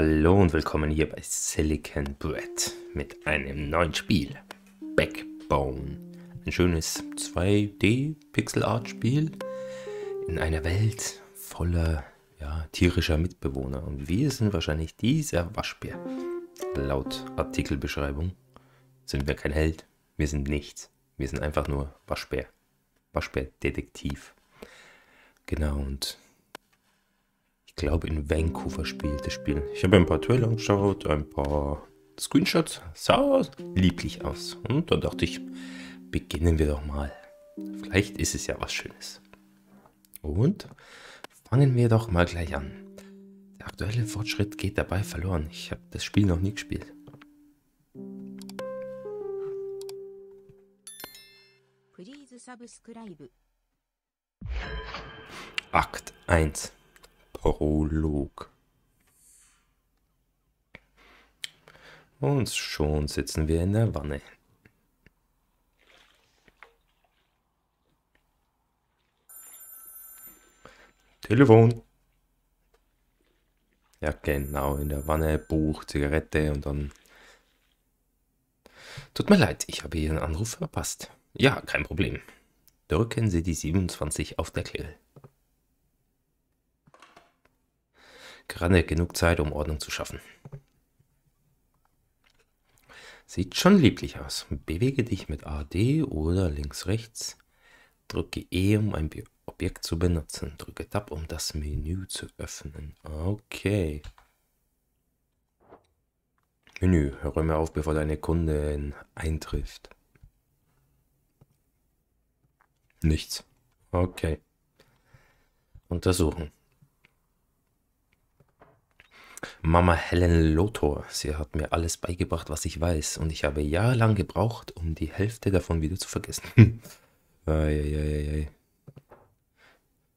Hallo und willkommen hier bei Silicon Bread mit einem neuen Spiel. Backbone. Ein schönes 2D-Pixel-Art-Spiel in einer Welt voller ja, tierischer Mitbewohner. Und wir sind wahrscheinlich dieser Waschbär. Laut Artikelbeschreibung sind wir kein Held, wir sind nichts. Wir sind einfach nur Waschbär. Waschbär-Detektiv. Genau, und glaube in Vancouver spielt das Spiel. Ich habe ein paar Trailer geschaut, ein paar Screenshots. Sah lieblich aus. Und da dachte ich, beginnen wir doch mal. Vielleicht ist es ja was Schönes. Und fangen wir doch mal gleich an. Der aktuelle Fortschritt geht dabei verloren. Ich habe das Spiel noch nie gespielt. Akt 1 Prolog. Und schon sitzen wir in der Wanne. Telefon. Ja, genau, in der Wanne, Buch, Zigarette und dann... Tut mir leid, ich habe Ihren Anruf verpasst. Ja, kein Problem. Drücken Sie die 27 auf der Klingel. Gerade genug Zeit, um Ordnung zu schaffen. Sieht schon lieblich aus. Bewege dich mit AD oder links rechts. Drücke E, um ein Objekt zu benutzen. Drücke Tab, um das Menü zu öffnen. Okay. Menü. Räume auf, bevor deine Kundin eintrifft. Nichts. Okay. Untersuchen. Mama Helen Lothor. Sie hat mir alles beigebracht, was ich weiß. Und ich habe jahrelang gebraucht, um die Hälfte davon wieder zu vergessen. Eieieiei.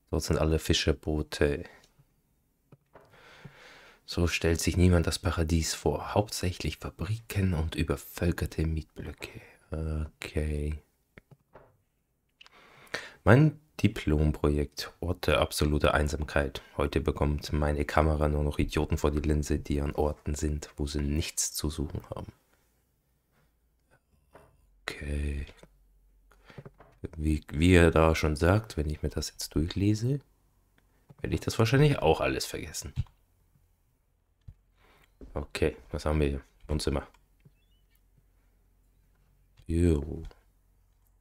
Dort sind alle Fischerboote. So stellt sich niemand das Paradies vor. Hauptsächlich Fabriken und übervölkerte Mietblöcke. Okay. Mein Diplomprojekt Orte absoluter Einsamkeit. Heute bekommt meine Kamera nur noch Idioten vor die Linse, die an Orten sind, wo sie nichts zu suchen haben. Okay. Wie, wie er da schon sagt, wenn ich mir das jetzt durchlese, werde ich das wahrscheinlich auch alles vergessen. Okay, was haben wir hier? Wohnzimmer. Büro.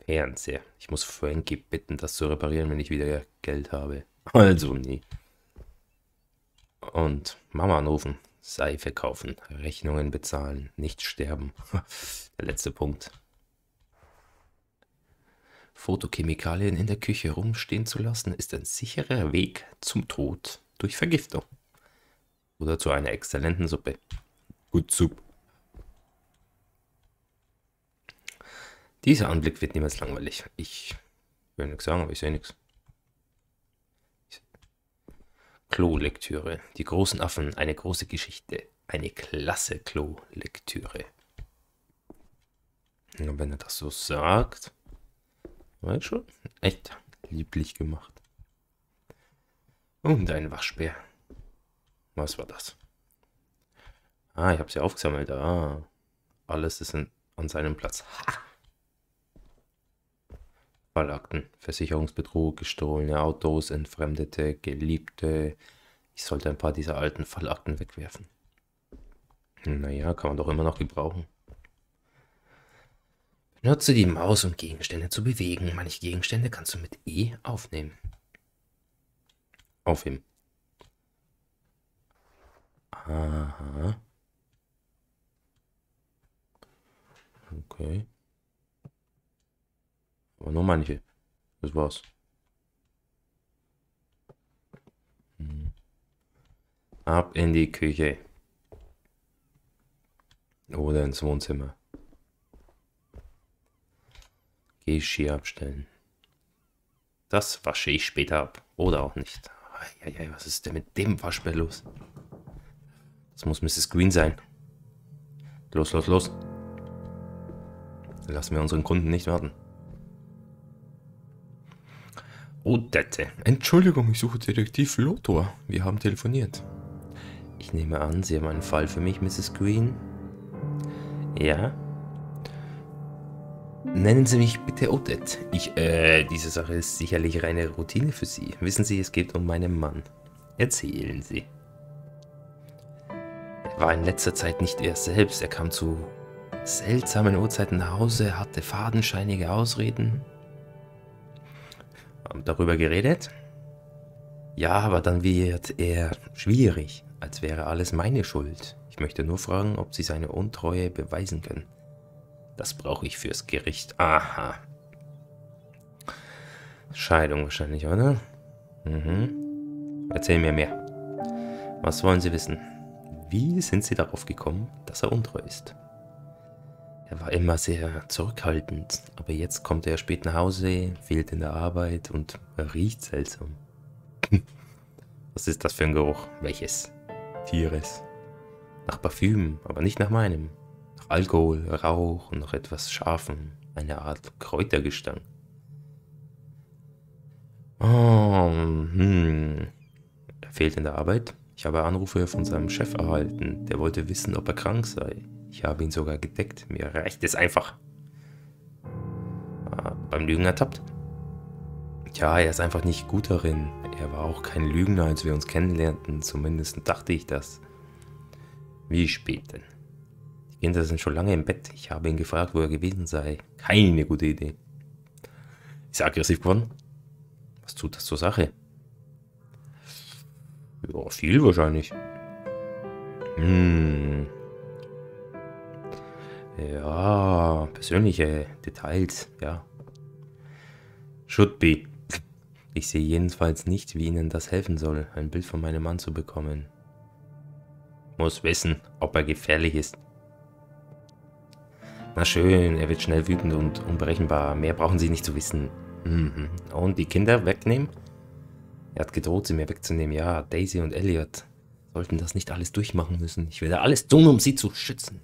Fernseher. Ich muss Frankie bitten, das zu reparieren, wenn ich wieder Geld habe. Also nie. Und Mama anrufen, Seife kaufen, Rechnungen bezahlen, nicht sterben. Der letzte Punkt. Fotochemikalien in der Küche rumstehen zu lassen, ist ein sicherer Weg zum Tod durch Vergiftung. Oder zu einer exzellenten Suppe. Gut Suppe. Dieser Anblick wird niemals langweilig. Ich will nichts sagen, aber ich sehe nichts. Klo-Lektüre. Die großen Affen, eine große Geschichte. Eine klasse Klo-Lektüre. Wenn er das so sagt, war schon echt lieblich gemacht. Und ein Waschbär. Was war das? Ah, ich habe sie aufgesammelt. Ah, alles ist in, an seinem Platz. Ha! Fallakten, Versicherungsbetrug, gestohlene Autos, entfremdete, Geliebte. Ich sollte ein paar dieser alten Fallakten wegwerfen. Naja, kann man doch immer noch gebrauchen. Benutze die Maus, um Gegenstände zu bewegen. Manche Gegenstände kannst du mit E aufnehmen. Aufheben. Aha. Okay. Aber nur manche. Das war's. Hm. Ab in die Küche. Oder ins Wohnzimmer. Geschirr abstellen. Das wasche ich später ab. Oder auch nicht. Eieiei, was ist denn mit dem Waschbär los? Das muss Mrs. Green sein. Los, los, los. Lassen wir unseren Kunden nicht warten. Odette. Entschuldigung, ich suche Detektiv Lothor. Wir haben telefoniert. Ich Ich nehme an, Sie haben einen Fall für mich, Mrs. Green. Ja? Nennen Sie mich bitte Odette. Ich, äh, diese Sache ist sicherlich reine Routine für Sie. Wissen Sie, es geht um meinen Mann. Erzählen Sie. Er war in letzter Zeit nicht er selbst. Er kam zu seltsamen Uhrzeiten nach Hause, hatte fadenscheinige Ausreden. Darüber geredet? Ja, aber dann wird er schwierig, als wäre alles meine Schuld. Ich möchte nur fragen, ob Sie seine Untreue beweisen können. Das brauche ich fürs Gericht. Aha. Scheidung wahrscheinlich, oder? Mhm. Erzähl mir mehr. Was wollen Sie wissen? Wie sind Sie darauf gekommen, dass er untreu ist? Er war immer sehr zurückhaltend, aber jetzt kommt er spät nach Hause, fehlt in der Arbeit und riecht seltsam. Was ist das für ein Geruch? Welches? Tieres. Nach Parfüm, aber nicht nach meinem. Nach Alkohol, Rauch und noch etwas Scharfem. Eine Art Kräutergestank. Oh, hm. Er fehlt in der Arbeit. Ich habe Anrufe von seinem Chef erhalten. Der wollte wissen, ob er krank sei. Ich habe ihn sogar gedeckt. Mir reicht es einfach. Ah, beim Lügen ertappt. Tja, er ist einfach nicht gut darin. Er war auch kein Lügner, als wir uns kennenlernten. Zumindest dachte ich das. Wie spät denn? Die Kinder sind schon lange im Bett. Ich habe ihn gefragt, wo er gewesen sei. Keine gute Idee. Ist er aggressiv geworden? Was tut das zur Sache? Ja, viel wahrscheinlich. Hm. Ja, persönliche Details, ja. Should be. Ich sehe jedenfalls nicht, wie Ihnen das helfen soll, ein Bild von meinem Mann zu bekommen. Muss wissen, ob er gefährlich ist. Na schön, er wird schnell wütend und unberechenbar. Mehr brauchen Sie nicht zu wissen. Mhm. Und die Kinder wegnehmen? Er hat gedroht, sie mir wegzunehmen. Ja, Daisy und Elliot sollten das nicht alles durchmachen müssen. Ich werde alles tun, um sie zu schützen.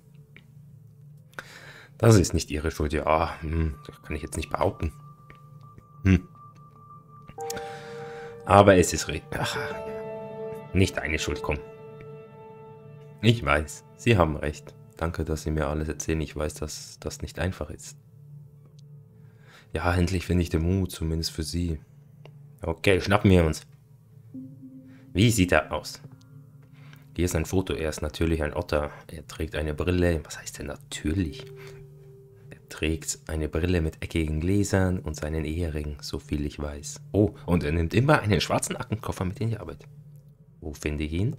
Das ist nicht ihre Schuld. Ja, hm, das kann ich jetzt nicht behaupten. Hm. Aber es ist Ach, nicht deine Schuld, komm. Ich weiß, Sie haben recht. Danke, dass Sie mir alles erzählen. Ich weiß, dass das nicht einfach ist. Ja, endlich finde ich den Mut, zumindest für Sie. Okay, schnappen wir uns. Wie sieht er aus? Hier ist ein Foto. Er ist natürlich ein Otter. Er trägt eine Brille. Was heißt denn natürlich? Trägt eine Brille mit eckigen Gläsern und seinen Ehering, so viel ich weiß. Oh, und er nimmt immer einen schwarzen Aktenkoffer mit in die Arbeit. Wo finde ich ihn?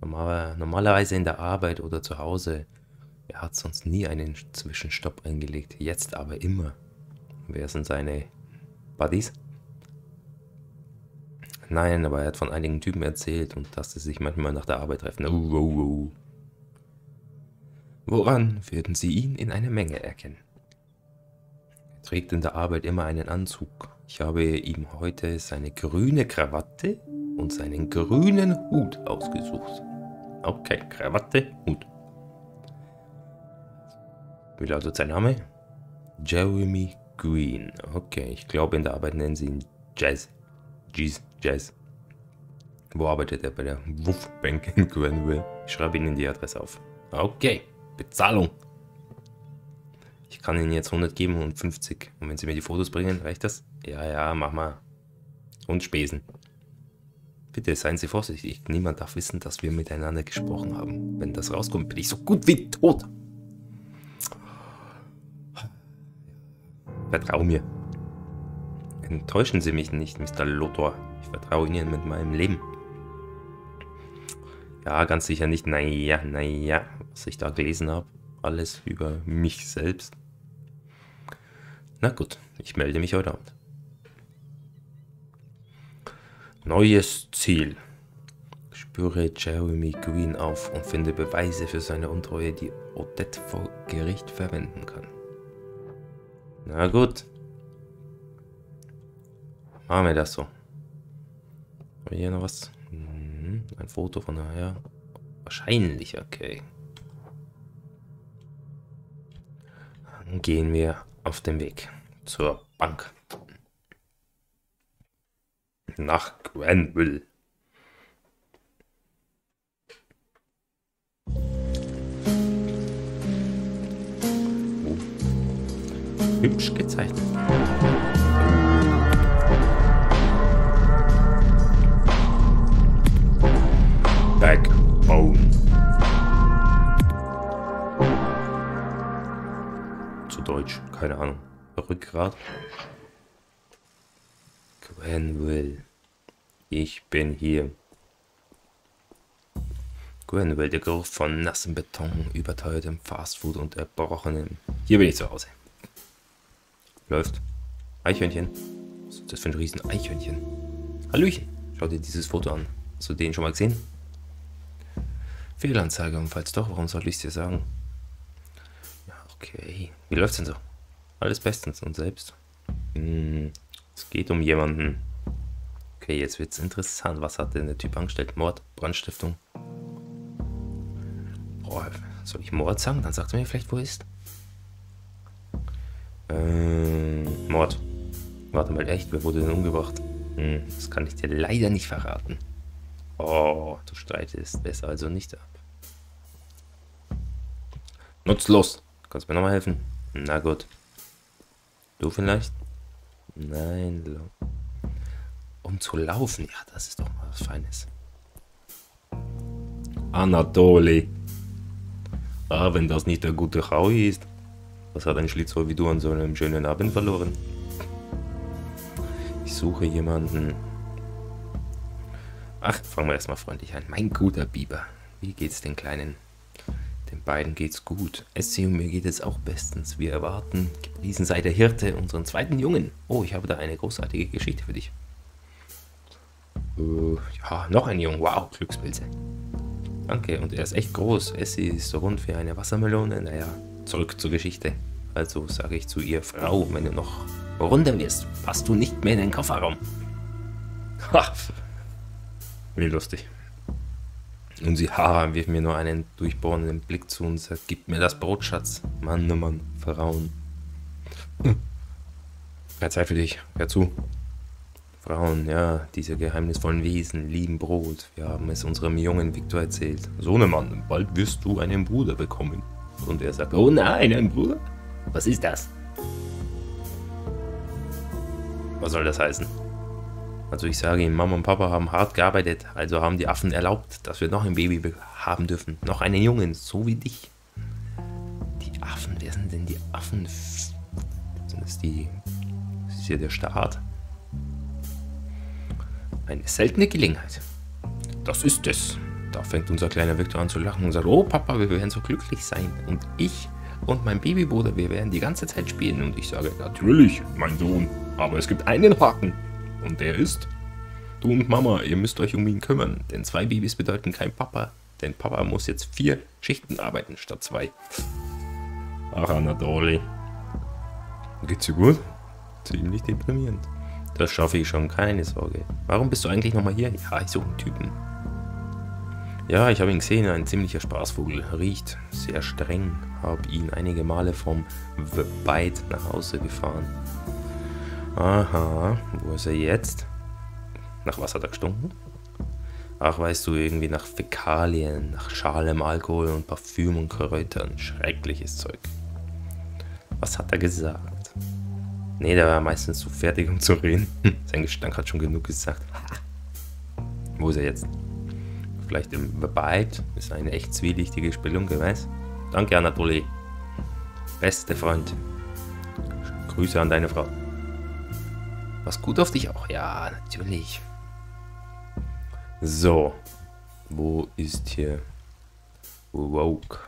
Normal, normalerweise in der Arbeit oder zu Hause. Er hat sonst nie einen Zwischenstopp eingelegt, jetzt aber immer. Wer sind seine Buddies? Nein, aber er hat von einigen Typen erzählt und dass sie sich manchmal nach der Arbeit treffen. Oh, oh, oh. Woran würden Sie ihn in einer Menge erkennen? Er trägt in der Arbeit immer einen Anzug. Ich habe ihm heute seine grüne Krawatte und seinen grünen Hut ausgesucht. Okay, Krawatte, Hut. Wie lautet sein Name? Jeremy Green. Okay, ich glaube in der Arbeit nennen sie ihn Jazz. Jeez, Jazz. Wo arbeitet er? Bei der Wuff Bank in Granville. Ich schreibe Ihnen die Adresse auf. Okay. Bezahlung. Ich kann Ihnen jetzt 100 geben und 50. Und wenn Sie mir die Fotos bringen, reicht das? Ja, ja, mach mal. Und Spesen. Bitte seien Sie vorsichtig. Niemand darf wissen, dass wir miteinander gesprochen haben. Wenn das rauskommt, bin ich so gut wie tot. Vertrau mir. Enttäuschen Sie mich nicht, Mr. Lothar. Ich vertraue Ihnen mit meinem Leben. Ja, ganz sicher nicht. Naja, naja, was ich da gelesen habe. Alles über mich selbst. Na gut, ich melde mich heute Abend. Neues Ziel. Spüre Jeremy Green auf und finde Beweise für seine Untreue, die Odette vor Gericht verwenden kann. Na gut. Machen wir das so. Haben wir hier noch was? Hm, ein Foto von daher. Wahrscheinlich, okay. gehen wir auf den Weg zur Bank. Nach Granville. Oh. Hübsch gezeichnet. Backbone. Zu Deutsch, keine Ahnung. Rückgrat. Gwenville. Ich bin hier. Gwenville, der Geruch von nassem Beton, überteuertem Fastfood und erbrochenem. Hier bin ich zu Hause. Läuft. Eichhörnchen. Was ist das für ein riesen Eichhörnchen? Hallöchen. Schau dir dieses Foto an. Hast du den schon mal gesehen? Fehlanzeige und falls doch, warum soll ich es dir sagen? Okay. Wie läuft's denn so? Alles bestens und selbst? Hm, es geht um jemanden. Okay, jetzt wird's interessant. Was hat denn der Typ angestellt? Mord, Brandstiftung? Boah, soll ich Mord sagen? Dann sagt er mir vielleicht, wo er ist. Ähm, Mord. Warte mal, echt? Wer wurde denn umgebracht? Hm, das kann ich dir leider nicht verraten. Oh, du streitest besser also nicht ab. Nutzlos. Kannst du mir nochmal helfen? Na gut. Du vielleicht? Nein. Um zu laufen, ja, das ist doch mal was Feines. Anatoli. Ah, wenn das nicht der gute Raui ist. Was hat ein Schlitzohr wie du an so einem schönen Abend verloren? Ich suche jemanden. Ach, fangen wir erstmal freundlich an. Mein guter Biber. Wie geht's den Kleinen? Den beiden geht's gut. Essie und mir geht es auch bestens. Wir erwarten, gepriesen sei der Hirte, unseren zweiten Jungen. Oh, ich habe da eine großartige Geschichte für dich. Uh, ja, noch ein Jungen. Wow, Glückspilze. Danke, und er ist echt groß. Essie ist so rund wie eine Wassermelone. Naja, zurück zur Geschichte. Also sage ich zu ihr, Frau, wenn du noch runder wirst, passt du nicht mehr in den Kofferraum. Ha! Wie lustig. Und sie, ha, wirft mir nur einen durchbohrenden Blick zu und sagt, gib mir das Brot, Schatz. Mann, oh Mann, Frauen. Hm. Keine Zeit für dich, hör zu. Frauen, ja, diese geheimnisvollen Wesen lieben Brot. Wir haben es unserem jungen Viktor erzählt. Sohnemann, bald wirst du einen Bruder bekommen. Und er sagt, oh nein, ein Bruder? Was ist das? Was soll das heißen? Also ich sage ihm, Mama und Papa haben hart gearbeitet, also haben die Affen erlaubt, dass wir noch ein Baby haben dürfen. Noch einen Jungen, so wie dich. Die Affen, wer sind denn die Affen? Sind das die... Das ist hier der Staat. Eine seltene Gelegenheit. Das ist es. Da fängt unser kleiner Viktor an zu lachen und sagt, oh Papa, wir werden so glücklich sein. Und ich und mein Babybruder, wir werden die ganze Zeit spielen. Und ich sage, natürlich, mein Sohn. Aber es gibt einen Haken. Und der ist, du und Mama, ihr müsst euch um ihn kümmern. Denn zwei Babys bedeuten kein Papa. Denn Papa muss jetzt vier Schichten arbeiten statt zwei. Ach, Anatoli. Geht's dir gut? Ziemlich deprimierend. Das schaffe ich schon, keine Sorge. Warum bist du eigentlich nochmal hier? Ja, ich suche einen Typen. Ja, ich habe ihn gesehen, ein ziemlicher Spaßvogel. Riecht sehr streng. Habe ihn einige Male vom The Bite nach Hause gefahren. Aha, wo ist er jetzt? Nach was hat er gestunken? Ach, weißt du, irgendwie nach Fäkalien, nach schalem Alkohol und Parfüm und Kräutern. Schreckliches Zeug. Was hat er gesagt? Nee, der war meistens zu fertig, um zu reden. Sein Gestank hat schon genug gesagt. Wo ist er jetzt? Vielleicht im Bite? Ist eine echt zwielichtige Spelunke, weißt? Danke, Anatoli. Beste Freund. Grüße an deine Frau. Was gut auf dich auch? Ja, natürlich. So. Wo ist hier Woke?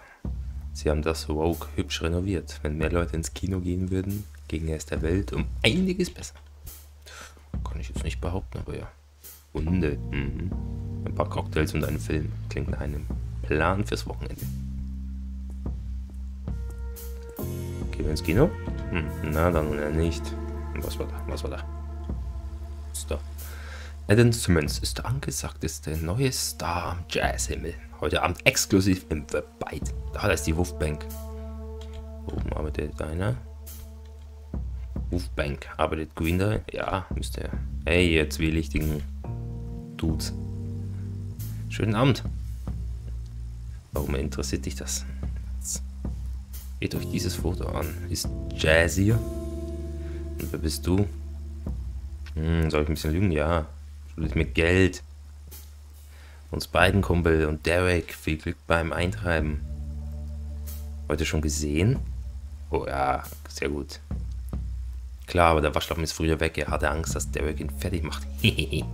Sie haben das Woke hübsch renoviert. Wenn mehr Leute ins Kino gehen würden, ginge es der Welt um einiges besser. Kann ich jetzt nicht behaupten, aber ja. Hunde. Mhm. Ein paar Cocktails und einen Film. Klingt nach einem Plan fürs Wochenende. Gehen wir ins Kino? Hm, na, dann nicht. Was war da? Was war da? Star. Adam Simmons ist der angesagteste neue Star am Jazzhimmel. Heute Abend exklusiv im The Bite. Da ist die Wolfbank. Oben arbeitet einer. Wolfbank arbeitet Green da? Ja, müsste er. Hey, ihr zwielichtigen Dudes. Schönen Abend. Warum interessiert dich das? Geht euch dieses Foto an. Ist Jazzier Und wer bist du? Hm, soll ich ein bisschen lügen? Ja. Schuldet mir Geld. Uns beiden, Kumpel und Derek, viel Glück beim Eintreiben. Heute schon gesehen? Oh ja, sehr gut. Klar, aber der Waschlappen ist früher weg. Er hatte Angst, dass Derek ihn fertig macht.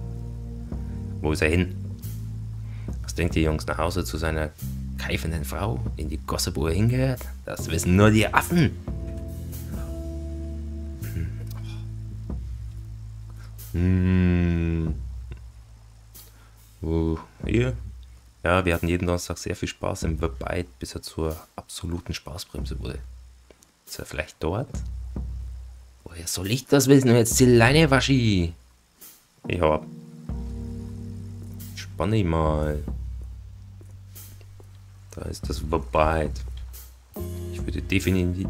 Wo ist er hin? Was denkt ihr, Jungs? Nach Hause zu seiner keifenden Frau? In die Gosse, wo er hingehört? Das wissen nur die Affen. Hm. Uh, hier? Ja, wir hatten jeden Donnerstag sehr viel Spaß im Verbite, bis er zur absoluten Spaßbremse wurde. Ist er vielleicht dort? Woher soll ich das wissen? Jetzt alleine, Waschi. Ja. Spann ich mal. Da ist das Verbite. Ich würde definitiv,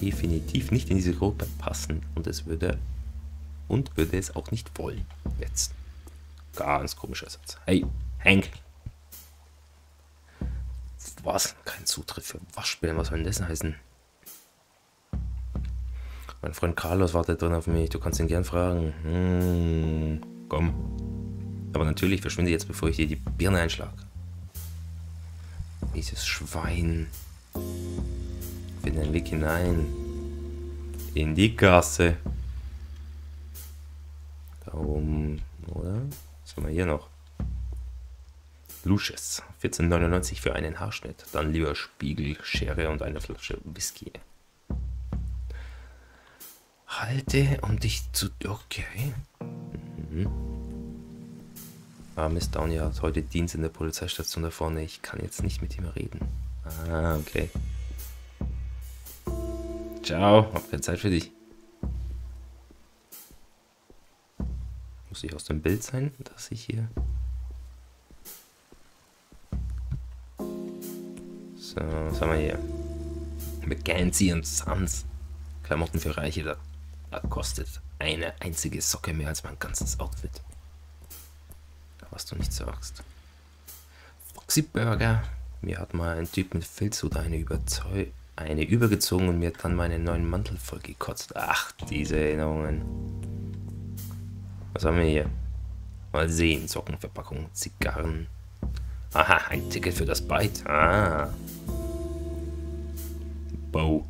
definitiv nicht in diese Gruppe passen und es würde und würde es auch nicht wollen. Jetzt. Ganz komischer Satz. Hey, Hank. Was? Kein Zutritt für Waschbären, was soll denn das heißen? Mein Freund Carlos wartet drin auf mich. Du kannst ihn gern fragen. Hm, komm. Aber natürlich verschwinde jetzt, bevor ich dir die Birne einschlag. Dieses Schwein. Finde einen Weg hinein. In die Gasse. Da oder? Was haben wir hier noch? Lucius, 14,99 für einen Haarschnitt. Dann lieber Spiegel, Schere und eine Flasche Whisky. Halte, um dich zu... Okay. Mhm. Ah, Miss Downey hat heute Dienst in der Polizeistation da vorne. Ich kann jetzt nicht mit ihm reden. Ah, okay. Ciao, hab keine Zeit für dich. Muss ich aus dem Bild sein, dass ich hier... So, was haben wir hier? McKenzie und Sons. Klamotten für Reiche, da, kostet eine einzige Socke mehr als mein ganzes Outfit. Was du nicht sagst. Foxy Burger. Mir hat mal ein Typ mit Filzhut eine, Überzeu eine übergezogen und mir dann meinen neuen Mantel vollgekotzt. Ach, diese Erinnerungen. Was haben wir hier? Mal sehen. Sockenverpackung, Zigarren. Aha, ein Ticket für das Byte. Ah. Bow.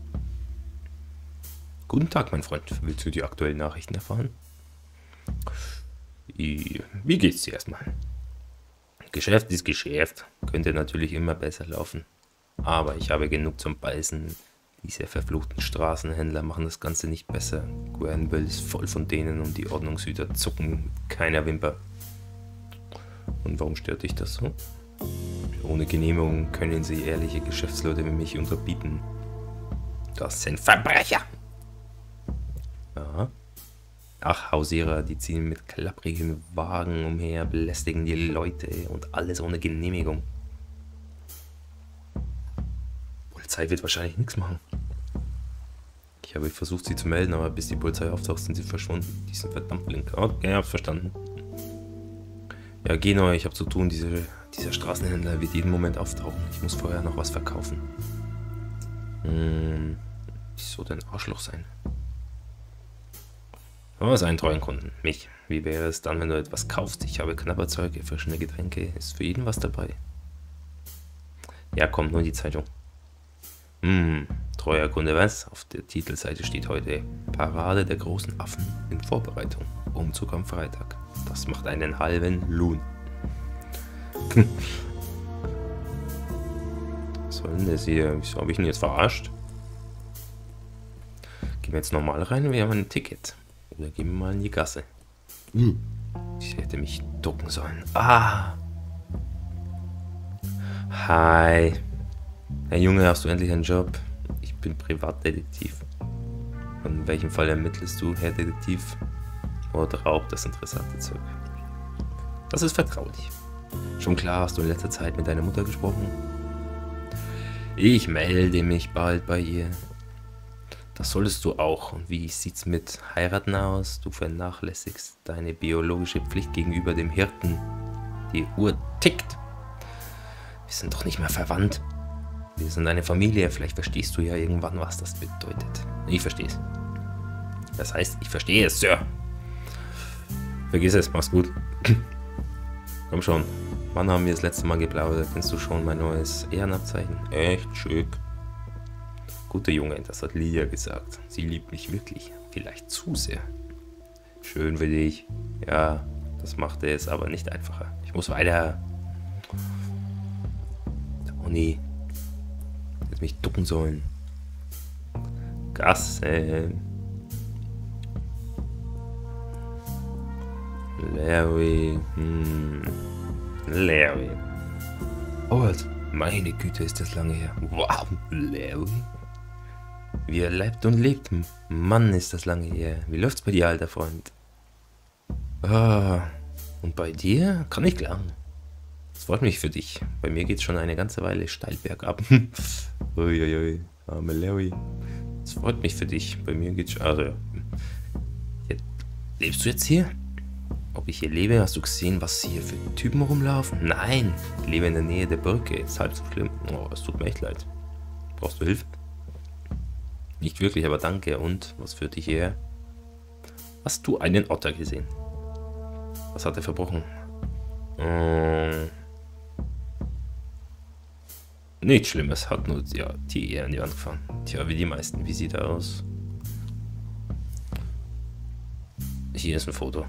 Guten Tag, mein Freund. Willst du die aktuellen Nachrichten erfahren? Wie geht's dir erstmal? Geschäft ist Geschäft. Könnte natürlich immer besser laufen. Aber ich habe genug zum Beißen. Diese verfluchten Straßenhändler machen das Ganze nicht besser. Granville ist voll von denen und die Ordnungshüter zucken keiner Wimper. Und warum stört dich das so? Ohne Genehmigung können sie ehrliche Geschäftsleute wie mich unterbieten. Das sind Verbrecher! Ja. Ach, Hausierer, die ziehen mit klapprigen Wagen umher, belästigen die Leute und alles ohne Genehmigung. Polizei wird wahrscheinlich nichts machen. Ich habe versucht, sie zu melden, aber bis die Polizei auftaucht, sind sie verschwunden. Die sind verdammt blink. Okay, hab's verstanden. Ja, geh neu, ich habe zu tun. Diese, dieser Straßenhändler wird jeden Moment auftauchen. Ich muss vorher noch was verkaufen. Hm, wie soll denn Arschloch sein? Was einen treuen Kunden? Mich. Wie wäre es dann, wenn du etwas kaufst? Ich habe Knabberzeug, erfrischende Getränke. Ist für jeden was dabei. Ja, komm, nur die Zeitung. Hm, treuer Kunde, was? Auf der Titelseite steht heute Parade der großen Affen in Vorbereitung. Umzug am Freitag. Das macht einen halben Lohn. was soll denn das hier? Wieso habe ich ihn jetzt verarscht? Gehen wir jetzt normal rein? Wir haben ein Ticket. Oder gehen wir mal in die Gasse. Hm. Ich hätte mich ducken sollen. Ah! Hi. Herr Junge, hast du endlich einen Job? Ich bin Privatdetektiv. in welchem Fall ermittelst du, Herr Detektiv? Oder raubt das interessante Zeug? Das ist vertraulich. Schon klar, hast du in letzter Zeit mit deiner Mutter gesprochen? Ich melde mich bald bei ihr. Das solltest du auch. Und wie sieht's mit Heiraten aus? Du vernachlässigst deine biologische Pflicht gegenüber dem Hirten. Die Uhr tickt. Wir sind doch nicht mehr verwandt. Wir sind eine Familie. Vielleicht verstehst du ja irgendwann, was das bedeutet. Ich versteh's. Das heißt, ich verstehe es, Sir. Vergiss es, mach's gut. Komm schon. Wann haben wir das letzte Mal geplaudert? Kennst du schon mein neues Ehrenabzeichen? Echt schick. Guter Junge, das hat Lia gesagt. Sie liebt mich wirklich. Vielleicht zu sehr. Schön für dich. Ja, das macht es aber nicht einfacher. Ich muss weiter. Oh nee. Hätte mich ducken sollen. Gasse. Larry. Hm. Larry. Oh, meine Güte, ist das lange her. Wow, Larry. Wie er lebt und lebt. Mann, ist das lange her. Wie läuft's bei dir, alter Freund? Ah, und bei dir? Kann ich klagen. Freut mich für dich. Bei mir geht's schon eine ganze Weile steil bergab. Uiuiui, arme Larry. Das freut mich für dich. Bei mir geht's schon... Also, lebst du jetzt hier? Ob ich hier lebe, hast du gesehen, was hier für Typen rumlaufen? Nein, ich lebe in der Nähe der Brücke. Ist halb so schlimm. Oh, es tut mir echt leid. Brauchst du Hilfe? Nicht wirklich, aber danke. Und, was führt dich hierher? Hast du einen Otter gesehen? Was hat er verbrochen? Ähm, nichts Schlimmes, hat nur ja, die Ehe an die Wand gefahren. Tja, wie die meisten. Wie sieht er aus? Hier ist ein Foto.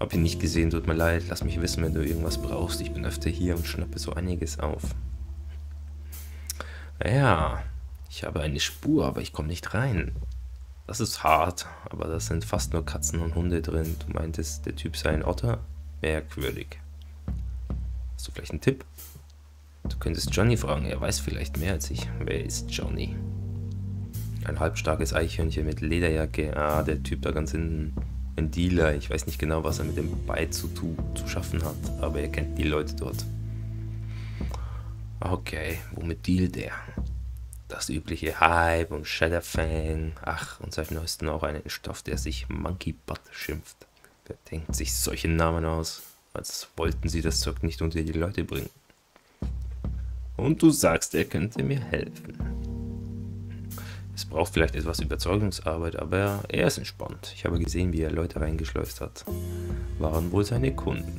Hab ihn nicht gesehen, tut mir leid. Lass mich wissen, wenn du irgendwas brauchst. Ich bin öfter hier und schnappe so einiges auf. Ja, ich habe eine Spur, aber ich komme nicht rein. Das ist hart, aber da sind fast nur Katzen und Hunde drin. Du meintest, der Typ sei ein Otter? Merkwürdig. Hast du vielleicht einen Tipp? Du könntest Johnny fragen, er weiß vielleicht mehr als ich. Wer ist Johnny? Ein halbstarkes Eichhörnchen mit Lederjacke. Ah, der Typ da ganz hinten ein Dealer. Ich weiß nicht genau, was er mit dem Bei zu, zu schaffen hat, aber er kennt die Leute dort. Okay, womit dealt er? Das übliche Hype und Shadowfang. Ach, und seit neuestem auch einen Stoff, der sich Monkey Butt schimpft. Wer denkt sich solche Namen aus? Als wollten sie das Zeug nicht unter die Leute bringen. Und du sagst, er könnte mir helfen. Es braucht vielleicht etwas Überzeugungsarbeit, aber er ist entspannt. Ich habe gesehen, wie er Leute reingeschleust hat. Waren wohl seine Kunden.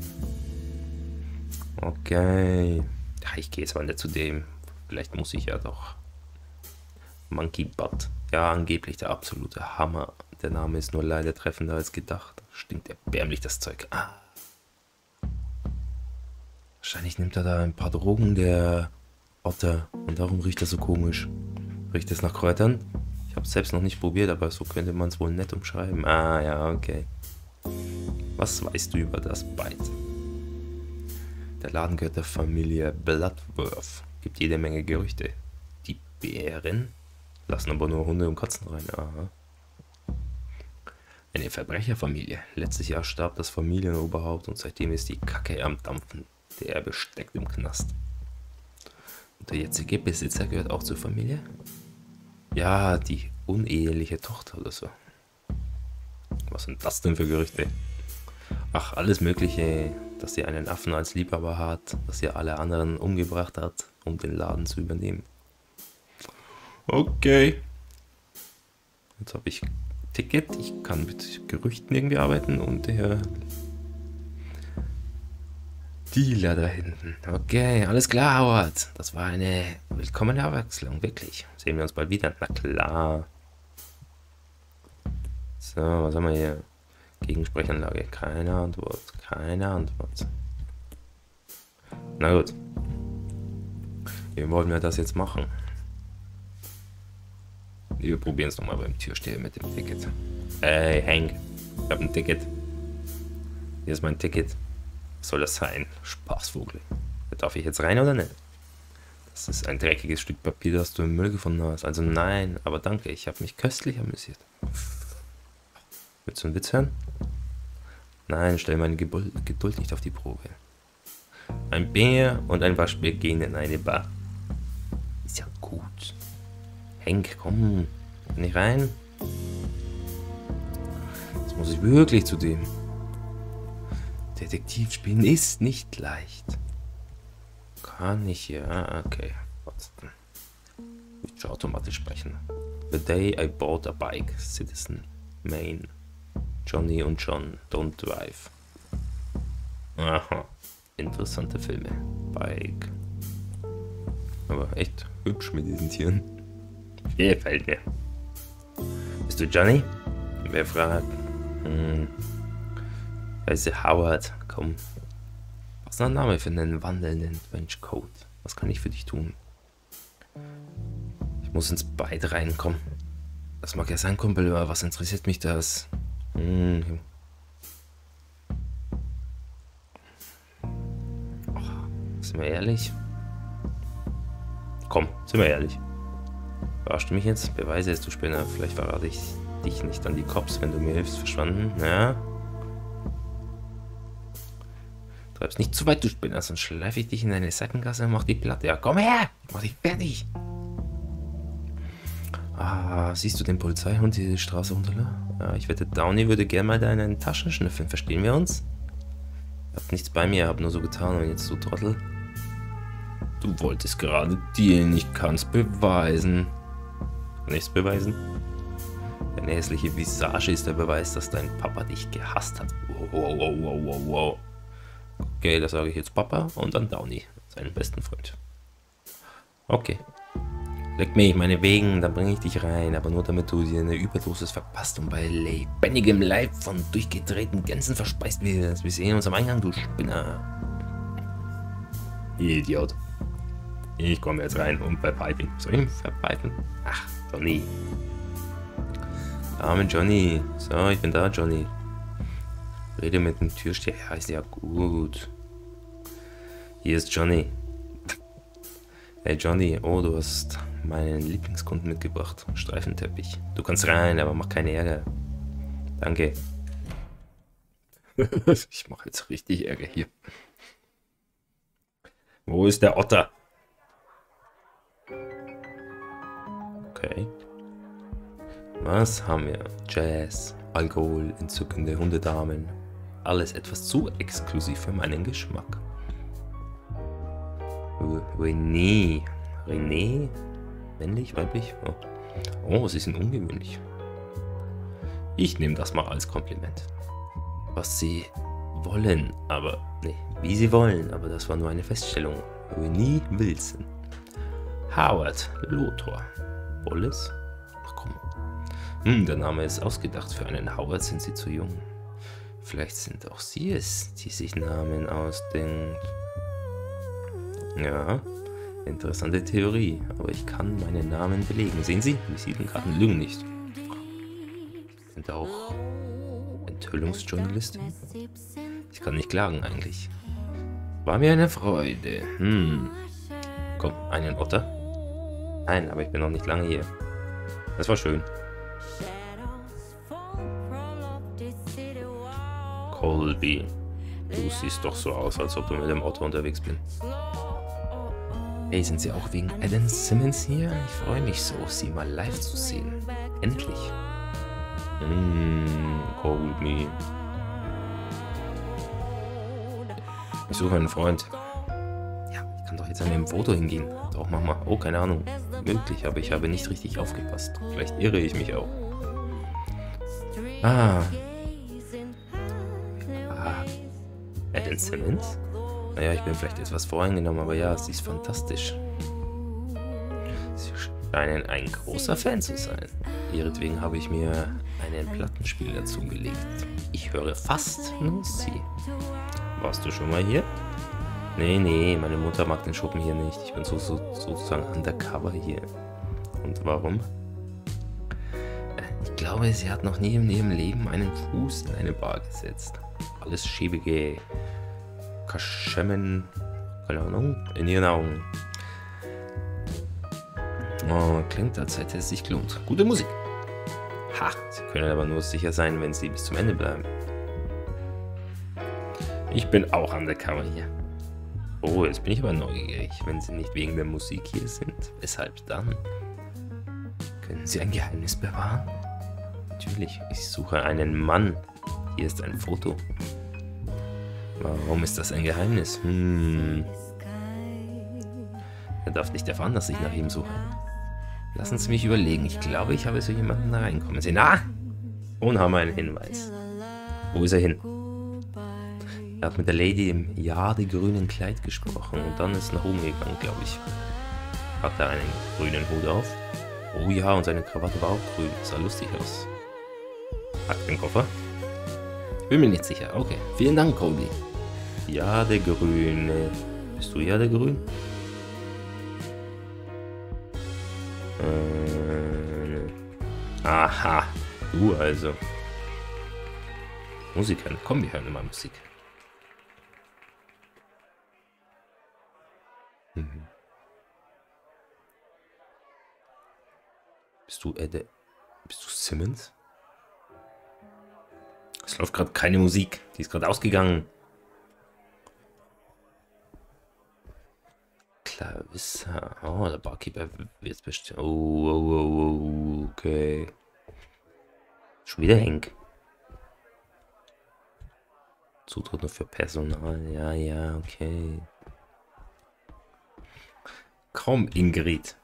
Okay. Ich gehe jetzt mal nicht zu dem. Vielleicht muss ich ja doch. Monkey Butt. Ja, angeblich der absolute Hammer. Der Name ist nur leider treffender als gedacht. Stinkt erbärmlich das Zeug. Ah. Wahrscheinlich nimmt er da ein paar Drogen, der Otter. Und darum riecht er so komisch. Riecht es nach Kräutern? Ich habe es selbst noch nicht probiert, aber so könnte man es wohl nett umschreiben. Ah, ja, okay. Was weißt du über das Byte? Der Laden gehört der Familie Bloodworth. Gibt jede Menge Gerüchte. Die Bären lassen aber nur Hunde und Katzen rein. Aha. Eine Verbrecherfamilie. Letztes Jahr starb das Familienoberhaupt und seitdem ist die Kacke am Dampfen. Der Erbe im Knast. Der jetzige Besitzer gehört auch zur Familie? Ja, die uneheliche Tochter oder so. Was sind das denn für Gerüchte? Ach, alles Mögliche, dass sie einen Affen als Liebhaber hat, dass sie alle anderen umgebracht hat, um den Laden zu übernehmen. Okay. Jetzt habe ich Ticket, ich kann mit Gerüchten irgendwie arbeiten und der Dealer da hinten. Okay, alles klar, Howard. Das war eine willkommene Abwechslung, wirklich. Sehen wir uns bald wieder? Na klar. So, was haben wir hier? Gegensprechanlage. Keine Antwort. Keine Antwort. Na gut. Wie wollen wir das jetzt machen? Wir probieren es nochmal beim Türsteher mit dem Ticket. Ey, Hank. Ich habe ein Ticket. Hier ist mein Ticket. Soll das sein? Spaßvogel. Darf ich jetzt rein oder nicht? Das ist ein dreckiges Stück Papier, das du im Müll gefunden hast. Also nein, aber danke, ich habe mich köstlich amüsiert. Willst du einen Witz hören? Nein, stell meine Geduld nicht auf die Probe. Ein Bär und ein Waschbär gehen in eine Bar. Ist ja gut. Henk, komm, nicht rein. Jetzt muss ich wirklich zu dem. Detektivspielen ist nicht leicht. Kann ich ja. Okay. Ich schon automatisch sprechen. The day I bought a bike, Citizen, Maine. Johnny und John, don't drive. Aha, interessante Filme. Bike. Aber echt hübsch mit diesen Tieren. Gefällt mir. Bist du Johnny? Wer fragt? Hm. Heiße Howard. Komm. Was ist ein Name für einen wandelnden Trenchcoat? Was kann ich für dich tun? Ich muss ins Beid reinkommen. Das mag ja sein, Kumpel, aber was interessiert mich das? Hm. Och, sind wir ehrlich? Komm, sind wir ehrlich. Verarschst du mich jetzt? Beweise es, du Spinner. Vielleicht verrate ich dich nicht an die Cops, wenn du mir hilfst. Verschwanden? Ja? Treib's nicht zu weit, du Spinner, sonst schleife ich dich in eine Seitengasse und mach die Platte. Ja, komm her! Mach dich fertig! Ah, siehst du den Polizeihund die Straße runter? Ja, ich wette, Downey würde gerne mal deine Taschen schnüffeln. Verstehen wir uns? Ich hab nichts bei mir, hab nur so getan und jetzt so Trottel. Du wolltest gerade dealen, ich kann's beweisen. Nichts beweisen? Deine hässliche Visage ist der Beweis, dass dein Papa dich gehasst hat. Wow, wow, wow, wow, wow. Okay, das sage ich jetzt Papa und dann Downey, seinen besten Freund. Okay. Leck mich meine Wegen, dann bringe ich dich rein, aber nur damit du dir eine Überdosis verpasst und bei lebendigem Leib von durchgedrehten Gänsen verspeist wirst. Wir sehen uns am Eingang, du Spinner. Idiot. Ich komme jetzt rein und verpfeifen. Soll ich ihn verpfeifen? Ach, Johnny. Arme Johnny. So, ich bin da, Johnny. Rede mit dem Türsteher. Ja, ist ja gut. Hier ist Johnny. Hey Johnny, oh, du hast meinen Lieblingskunden mitgebracht. Streifenteppich. Du kannst rein, aber mach keine Ärger. Danke. ich mache jetzt richtig Ärger hier. Wo ist der Otter? Okay. Was haben wir? Jazz, Alkohol, entzückende Hundedamen. Alles etwas zu exklusiv für meinen Geschmack. René. René? Männlich, weiblich? Oh. oh, sie sind ungewöhnlich. Ich nehme das mal als Kompliment. Was sie wollen, aber. Nee, wie sie wollen, aber das war nur eine Feststellung. René Wilson. Howard Lothar. Wallace? Ach komm. Hm, der Name ist ausgedacht. Für einen Howard sind sie zu jung. Vielleicht sind auch sie es, die sich Namen ausdenkt. Ja, interessante Theorie. Aber ich kann meinen Namen belegen. Sehen Sie, Visitenkarten lügen nicht. Sind auch Enthüllungsjournalistin? Ich kann nicht klagen eigentlich. War mir eine Freude. Hm. Komm, einen Otter? Nein, aber ich bin noch nicht lange hier. Das war schön. Colby, du siehst doch so aus, als ob du mit dem Auto unterwegs bist. Hey, sind Sie auch wegen Alan Simmons hier? Ich freue mich so, Sie mal live zu sehen. Endlich. Mmh, Colby. Ich suche einen Freund kann doch jetzt an dem Foto hingehen. Doch, mach mal. Oh, keine Ahnung. Möglich, aber ich habe nicht richtig aufgepasst. Vielleicht irre ich mich auch. Ah. Simmons? Naja, ich bin vielleicht etwas voreingenommen, aber ja, sie ist fantastisch. Sie scheinen ein großer Fan zu sein. Ihretwegen habe ich mir einen Plattenspieler zugelegt. Ich höre fast nur sie. Warst du schon mal hier? Nee, nee, meine Mutter mag den Schuppen hier nicht. Ich bin so, so sozusagen undercover hier. Und warum? Äh, ich glaube, sie hat noch nie in ihrem Leben einen Fuß in eine Bar gesetzt. Alles schäbige Kaschemmen, keine Ahnung, in ihren Augen. Oh, klingt, als hätte es sich gelohnt. Gute Musik. Ha, sie können aber nur sicher sein, wenn sie bis zum Ende bleiben. Ich bin auch undercover hier. Oh, jetzt bin ich aber neugierig. Wenn Sie nicht wegen der Musik hier sind, weshalb dann? Können Sie ein Geheimnis bewahren? Natürlich, ich suche einen Mann. Hier ist ein Foto. Warum ist das ein Geheimnis? Hm. Er darf nicht erfahren, dass ich nach ihm suche. Lassen Sie mich überlegen. Ich glaube, ich habe so jemanden da reinkommen sehen. Ah! Und haben einen Hinweis. Wo ist er hin? Er hat mit der Lady im jadegrünen Kleid gesprochen und dann ist nach oben gegangen, glaube ich. Hat er einen grünen Hut auf? Oh ja, und seine Krawatte war auch grün. Sah lustig aus. Hat den Koffer? Bin mir nicht sicher. Okay. Vielen Dank, Colby. Ja, der Grüne. Bist du ja der Grün? Äh, aha. Du also. Musik hören. Komm, wir hören immer Musik. Mhm. Bist du Ed? Bist du Simmons? Es läuft gerade keine Musik. Die ist gerade ausgegangen. Clarissa. Oh, der Barkeeper wird bestimmt. Oh, oh, oh, oh, okay. Schon wieder Henk. Zutritt nur für Personal. Ja, ja, okay. Komm, Ingrid.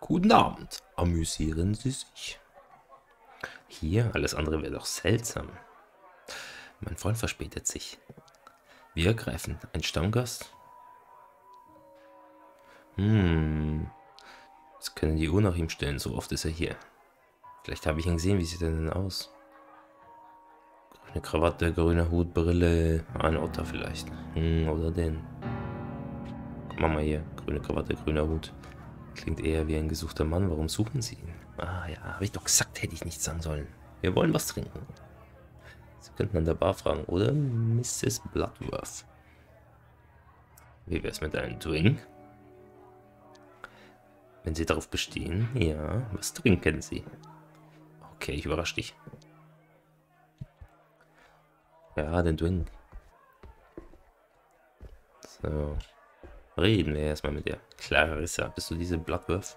Guten Abend. Amüsieren Sie sich. Hier, alles andere wäre doch seltsam. Mein Freund verspätet sich. Wir ergreifen. Ein Stammgast? Hm. Was können die Uhr nach ihm stellen? So oft ist er hier. Vielleicht habe ich ihn gesehen. Wie sieht er denn aus? Grüne Krawatte, grüner Hut, Brille. Ein Otter vielleicht. Hm, oder den. Komm mal hier. Grüne Krawatte, grüner Hut. Klingt eher wie ein gesuchter Mann. Warum suchen sie ihn? Ah ja, habe ich doch gesagt, hätte ich nicht sagen sollen. Wir wollen was trinken. Sie könnten an der Bar fragen, oder Mrs. Bloodworth? Wie wär's mit einem Drink? Wenn Sie darauf bestehen, ja. Was trinken Sie? Okay, ich überrasche dich. Ja, den Drink. So. Reden wir erstmal mit der Clarissa. Bist du diese Bloodworth?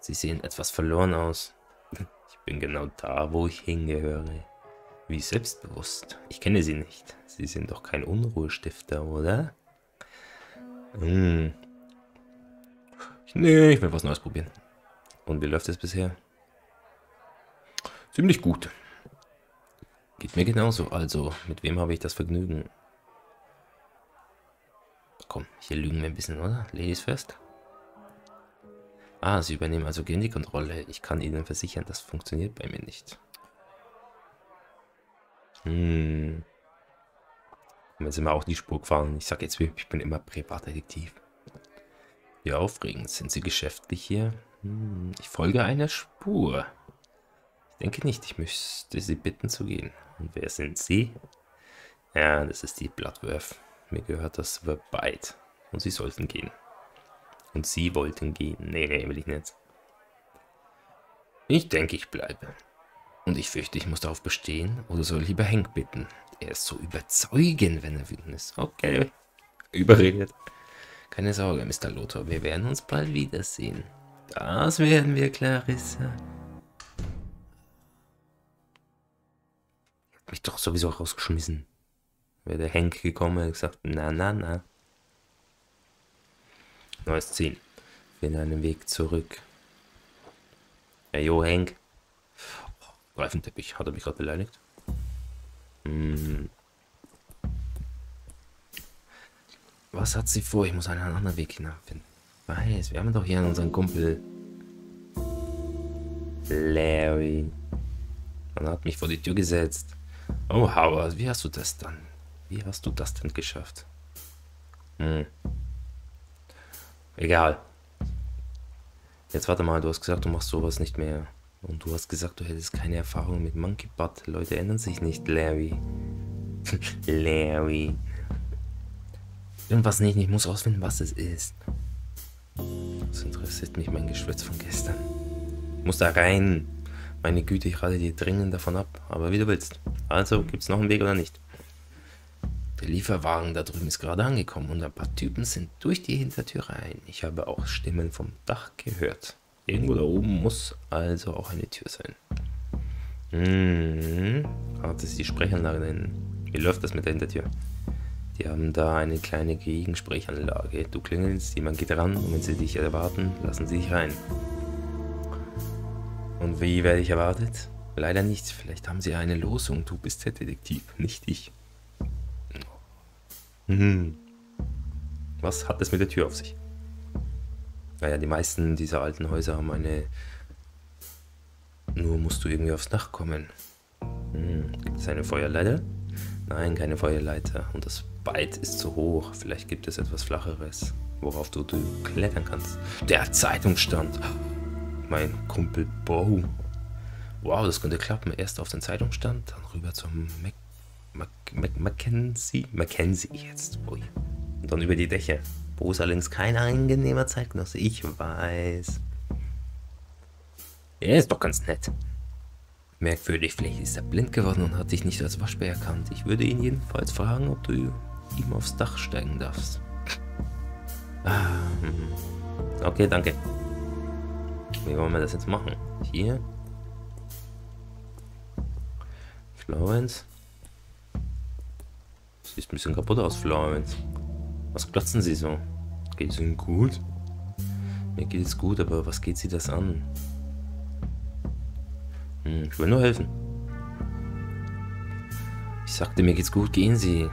Sie sehen etwas verloren aus. Ich bin genau da, wo ich hingehöre. Wie selbstbewusst. Ich kenne sie nicht. Sie sind doch kein Unruhestifter, oder? Hm. Nee, ich will was Neues probieren. Und wie läuft es bisher? Ziemlich gut. Geht mir genauso. Also, mit wem habe ich das Vergnügen? Komm, hier lügen wir ein bisschen, oder? Ladies first. Ah, Sie übernehmen also gegen die Kontrolle. Ich kann Ihnen versichern, das funktioniert bei mir nicht. Hm. Jetzt sind wir auch die Spur gefahren. Ich sage jetzt, ich bin immer Privatdetektiv. Wie aufregend. Sind Sie geschäftlich hier? Hm, ich folge einer Spur. Ich denke nicht. Ich müsste Sie bitten zu gehen. Und wer sind Sie? Ja, das ist die Bloodworth. Mir gehört das Verbite. Und sie sollten gehen. Und sie wollten gehen. Nee, nee, will ich nicht. Ich denke, ich bleibe. Und ich fürchte, ich muss darauf bestehen. Oder soll ich lieber Hank bitten? Er ist so überzeugend, wenn er wütend ist. Okay. Überredet. Keine Sorge, Mr. Lothar. Wir werden uns bald wiedersehen. Das werden wir, Clarissa. Hat mich doch sowieso rausgeschmissen wäre der Henk gekommen und gesagt, na, na, na. Neues Ziel. Finde einen Weg zurück. Hey, jo, Henk. Oh, Reifenteppich. Hat er mich gerade beleidigt? Hm. Was hat sie vor? Ich muss einen anderen Weg hinabfinden. Weiß, wir haben doch hier unseren Kumpel Larry. Man hat mich vor die Tür gesetzt. Oh, Howard, wie hast du das dann? Wie hast du das denn geschafft? Hm. Egal. Jetzt warte mal, du hast gesagt, du machst sowas nicht mehr. Und du hast gesagt, du hättest keine Erfahrung mit Monkey Butt. Leute ändern sich nicht, Larry. Larry. Irgendwas nicht, ich muss rausfinden, was es ist. Das interessiert mich mein Geschwätz von gestern. Ich muss da rein. Meine Güte, ich rate dir dringend davon ab. Aber wie du willst. Also, gibt's noch einen Weg oder nicht? Der Lieferwagen da drüben ist gerade angekommen und ein paar Typen sind durch die Hintertür rein. Ich habe auch Stimmen vom Dach gehört. Irgendwo da oben muss also auch eine Tür sein. Hm, hat es die Sprechanlage denn? Wie läuft das mit der Hintertür? Die haben da eine kleine Gegensprechanlage. Du klingelst, jemand geht ran und wenn sie dich erwarten, lassen sie dich rein. Und wie werde ich erwartet? Leider nicht. Vielleicht haben sie eine Losung. Du bist der Detektiv, nicht ich. Hm. Was hat es mit der Tür auf sich? Naja, die meisten dieser alten Häuser haben eine... Nur musst du irgendwie aufs Dach kommen. Hm. Gibt es eine Feuerleiter? Nein, keine Feuerleiter. Und das Byte ist zu hoch. Vielleicht gibt es etwas Flacheres, worauf du, du klettern kannst. Der Zeitungsstand. Mein Kumpel Bo. Wow, das könnte klappen. Erst auf den Zeitungsstand, dann rüber zum Mac Mac Mac Mackenzie. Mackenzie jetzt. Ui. Und dann über die Dächer. Bo ist allerdings kein angenehmer Zeitgenosse. Ich weiß. Er ist doch ganz nett. Merkwürdig, vielleicht ist er blind geworden und hat dich nicht als Waschbär erkannt. Ich würde ihn jedenfalls fragen, ob du ihm aufs Dach steigen darfst. Ah, okay, danke. Wie wollen wir das jetzt machen? Hier. Florence. Sieht ein bisschen kaputt aus, Florence. Was glotzen Sie so? Geht es Ihnen gut? Mir geht es gut, aber was geht Sie das an? Hm, ich will nur helfen. Ich sagte, mir geht's gut, gehen Sie.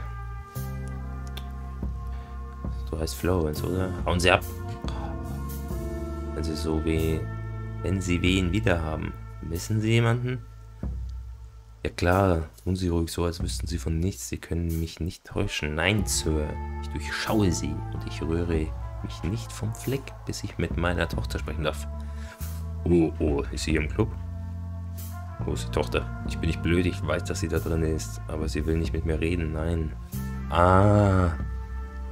Du heißt Florence, oder? Hauen Sie ab. Wenn Sie so weh... Wenn Sie wen wieder haben. Wissen Sie jemanden? Ja klar, tun Sie ruhig so, als wüssten Sie von nichts. Sie können mich nicht täuschen. Nein, Sir. Ich durchschaue Sie und ich rühre mich nicht vom Fleck, bis ich mit meiner Tochter sprechen darf. Oh, oh, ist sie im Club? Wo ist die Tochter? Ich bin nicht blöd, ich weiß, dass sie da drin ist, aber sie will nicht mit mir reden, nein. Ah,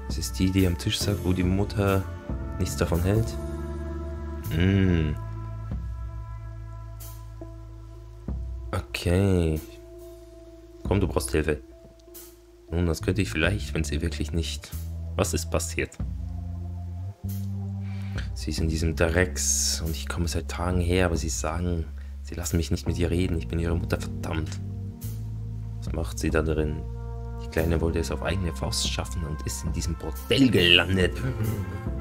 es ist die, die am Tisch sagt, wo die Mutter nichts davon hält. Hm. Okay. Komm, du brauchst Hilfe. Nun, das könnte ich vielleicht, wenn sie wirklich nicht... Was ist passiert? Sie ist in diesem Drecks und ich komme seit Tagen her, aber sie sagen, Sie lassen mich nicht mit ihr reden. Ich bin ihre Mutter, verdammt. Was macht sie da drin? Die Kleine wollte es auf eigene Faust schaffen und ist in diesem Bordell gelandet.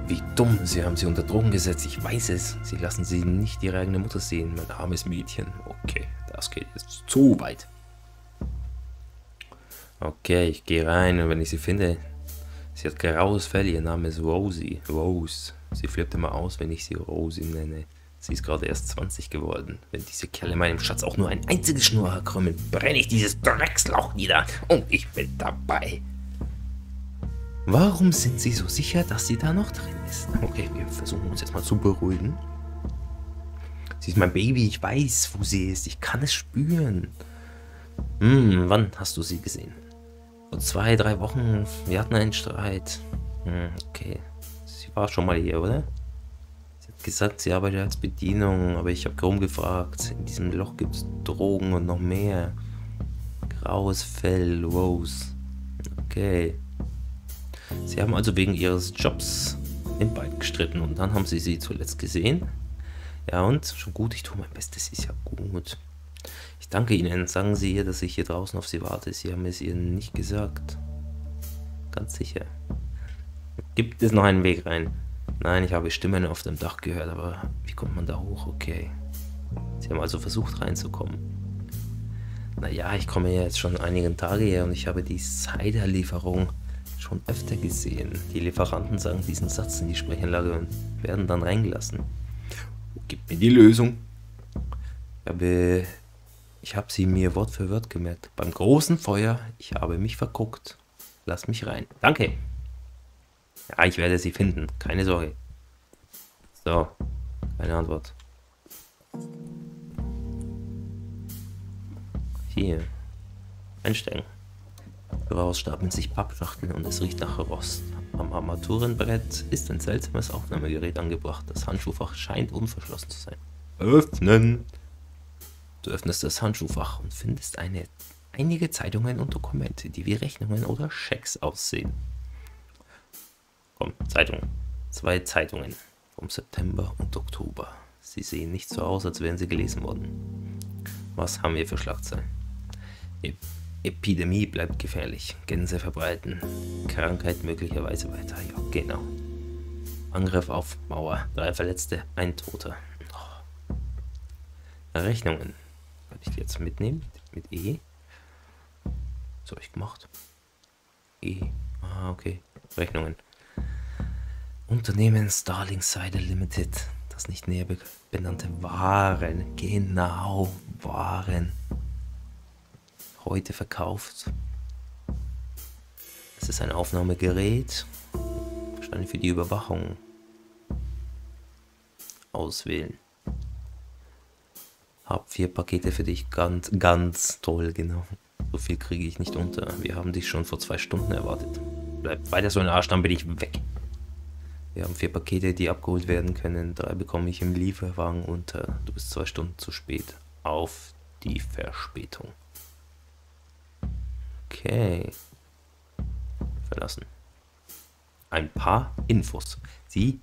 Wie dumm, sie haben sie unter Drogen gesetzt, ich weiß es. Sie lassen sie nicht ihre eigene Mutter sehen, mein armes Mädchen. Okay, das geht jetzt zu weit. Okay, ich gehe rein und wenn ich sie finde, sie hat graues Fell, ihr Name ist Rosie. Rose. Sie flippt immer aus, wenn ich sie Rosie nenne. Sie ist gerade erst 20 geworden. Wenn diese Kerle meinem Schatz auch nur ein einziges Schnurr krümmen, brenne ich dieses Drecksloch nieder. Und ich bin dabei. Warum sind Sie so sicher, dass sie da noch drin ist? Okay, wir versuchen uns jetzt mal zu beruhigen. Sie ist mein Baby, ich weiß, wo sie ist. Ich kann es spüren. Hm, wann hast du sie gesehen? Vor zwei, drei Wochen. Wir hatten einen Streit. Hm, okay. Sie war schon mal hier, oder? gesagt, sie arbeitet als Bedienung, aber ich habe kaum gefragt. In diesem Loch gibt es Drogen und noch mehr. Graues Fell, Rose. Okay. Sie haben also wegen ihres Jobs im Bike gestritten und dann haben sie sie zuletzt gesehen. Ja und? Schon gut, ich tue mein Bestes, ist ja gut. Ich danke Ihnen. Sagen Sie ihr, dass ich hier draußen auf Sie warte. Sie haben es ihr nicht gesagt. Ganz sicher. Gibt es noch einen Weg rein? Nein, ich habe Stimmen auf dem Dach gehört, aber wie kommt man da hoch? Okay. Sie haben also versucht reinzukommen. Naja, ich komme ja jetzt schon einige Tage her und ich habe die Cider-Lieferung schon öfter gesehen. Die Lieferanten sagen diesen Satz in die Sprechanlage und werden dann reingelassen. Gib mir die Lösung. Ich habe, ich habe sie mir Wort für Wort gemerkt. Beim großen Feuer, ich habe mich verguckt. Lass mich rein. Danke. Ja, ich werde sie finden. Keine Sorge. So. Keine Antwort. Hier. Einsteigen. Daraus stapeln sich Pappschachteln und es riecht nach Rost. Am Armaturenbrett ist ein seltsames Aufnahmegerät angebracht. Das Handschuhfach scheint unverschlossen zu sein. Öffnen! Du öffnest das Handschuhfach und findest eine, einige Zeitungen und Dokumente, die wie Rechnungen oder Schecks aussehen. Komm, Zeitung. Zwei Zeitungen vom September und Oktober. Sie sehen nicht so aus, als wären sie gelesen worden. Was haben wir für Schlagzeilen? Epidemie bleibt gefährlich. Gänse verbreiten. Krankheit möglicherweise weiter. Ja, genau. Angriff auf Mauer. Drei Verletzte, ein Toter. Oh. Rechnungen. Kann ich die jetzt mitnehmen? Mit E? Was habe ich gemacht? E. Ah, okay. Rechnungen. Unternehmen Starling Side Limited. Das nicht näher benannte Waren. Genau, Waren. Heute verkauft. Es ist ein Aufnahmegerät. Wahrscheinlich für die Überwachung. Auswählen. Hab vier Pakete für dich. Ganz, ganz toll, genau. So viel kriege ich nicht unter. Wir haben dich schon vor zwei Stunden erwartet. Bleib weiter so ein Arsch, dann bin ich weg. Wir haben vier Pakete, die abgeholt werden können. Drei bekomme ich im Lieferwagen unter. Du bist zwei Stunden zu spät. Auf die Verspätung. Okay. Verlassen. Ein paar Infos. Sie,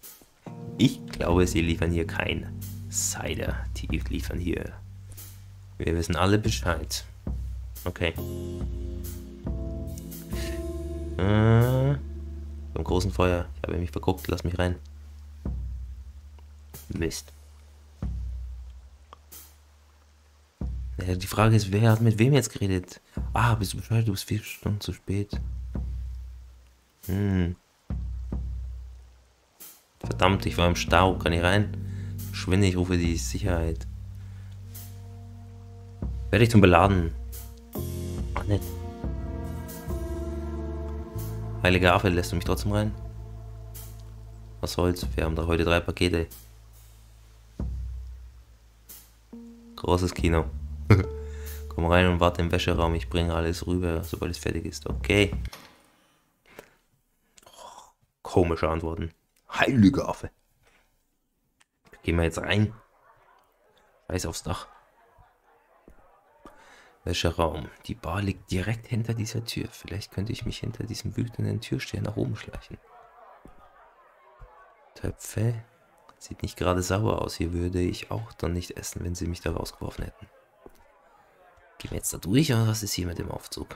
ich glaube, sie liefern hier kein Cider. Die liefern hier. Wir wissen alle Bescheid. Okay. Äh, beim großen Feuer. Ich habe mich verguckt. Lass mich rein. Mist. Ja, die Frage ist, wer hat mit wem jetzt geredet? Ah, bist du Bescheid? Du bist vier Stunden zu spät. Hm. Verdammt, ich war im Stau. Kann ich rein? Schwinde, ich rufe die Sicherheit. Werde ich zum Beladen. Ach, nett. Heilige Affe, lässt du mich trotzdem rein? Was soll's? Wir haben da heute drei Pakete. Großes Kino. Komm rein und warte im Wäscheraum. Ich bringe alles rüber, sobald es fertig ist. Okay. Oh, komische Antworten. Heilige Affe. Gehen wir jetzt rein. Weiß aufs Dach. Wäscheraum. Die Bar liegt direkt hinter dieser Tür. Vielleicht könnte ich mich hinter diesem wütenden Türsteher nach oben schleichen. Töpfe. Sieht nicht gerade sauer aus. Hier würde ich auch dann nicht essen, wenn sie mich da rausgeworfen hätten. Gehen wir jetzt da durch oder was ist hier mit dem Aufzug?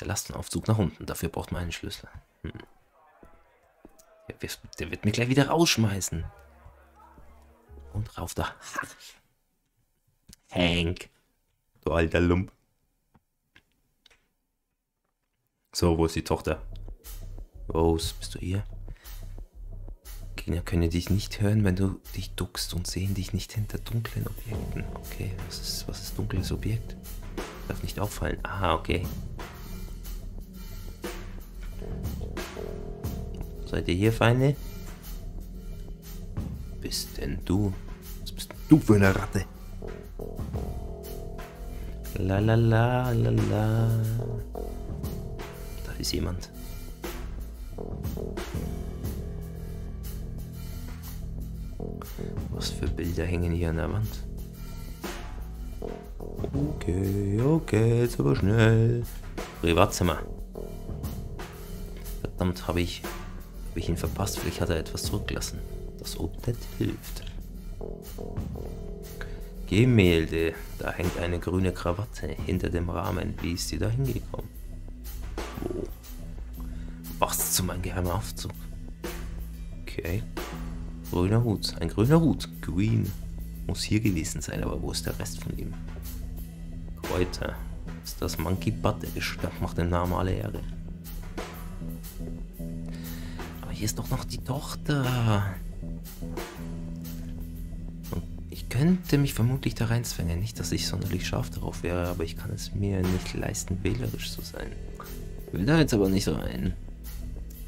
Der Lastenaufzug nach unten. Dafür braucht man einen Schlüssel. Hm. Der, wird, der wird mich gleich wieder rausschmeißen. Und rauf da. Hank. Du alter Lump. So, wo ist die Tochter? Rose, bist du hier? Gegner können dich nicht hören, wenn du dich duckst und sehen dich nicht hinter dunklen Objekten. Okay, was ist, was ist dunkles Objekt? Darf nicht auffallen. Aha, okay. Seid ihr hier, Feinde? Bist denn du? Was bist du für eine Ratte? La la la la la. Da ist jemand. Was für Bilder hängen hier an der Wand? Okay, okay, jetzt aber schnell. Privatzimmer. Verdammt, habe ich, hab ich ihn verpasst. Vielleicht hat er etwas zurückgelassen. Das Oblet hilft. Gemälde. Da hängt eine grüne Krawatte hinter dem Rahmen. Wie ist sie da hingekommen? Wo? Was zu meinem geheimen Aufzug? Okay. Grüner Hut. Ein grüner Hut. Green. Muss hier gewesen sein, aber wo ist der Rest von ihm? Kräuter. Ist das Monkey Butt? Der Gestank macht den Namen alle Ehre. Aber hier ist doch noch die Tochter. Ich könnte mich vermutlich da reinzwängen. Nicht, dass ich sonderlich scharf darauf wäre, aber ich kann es mir nicht leisten, wählerisch zu sein. Ich will da jetzt aber nicht rein.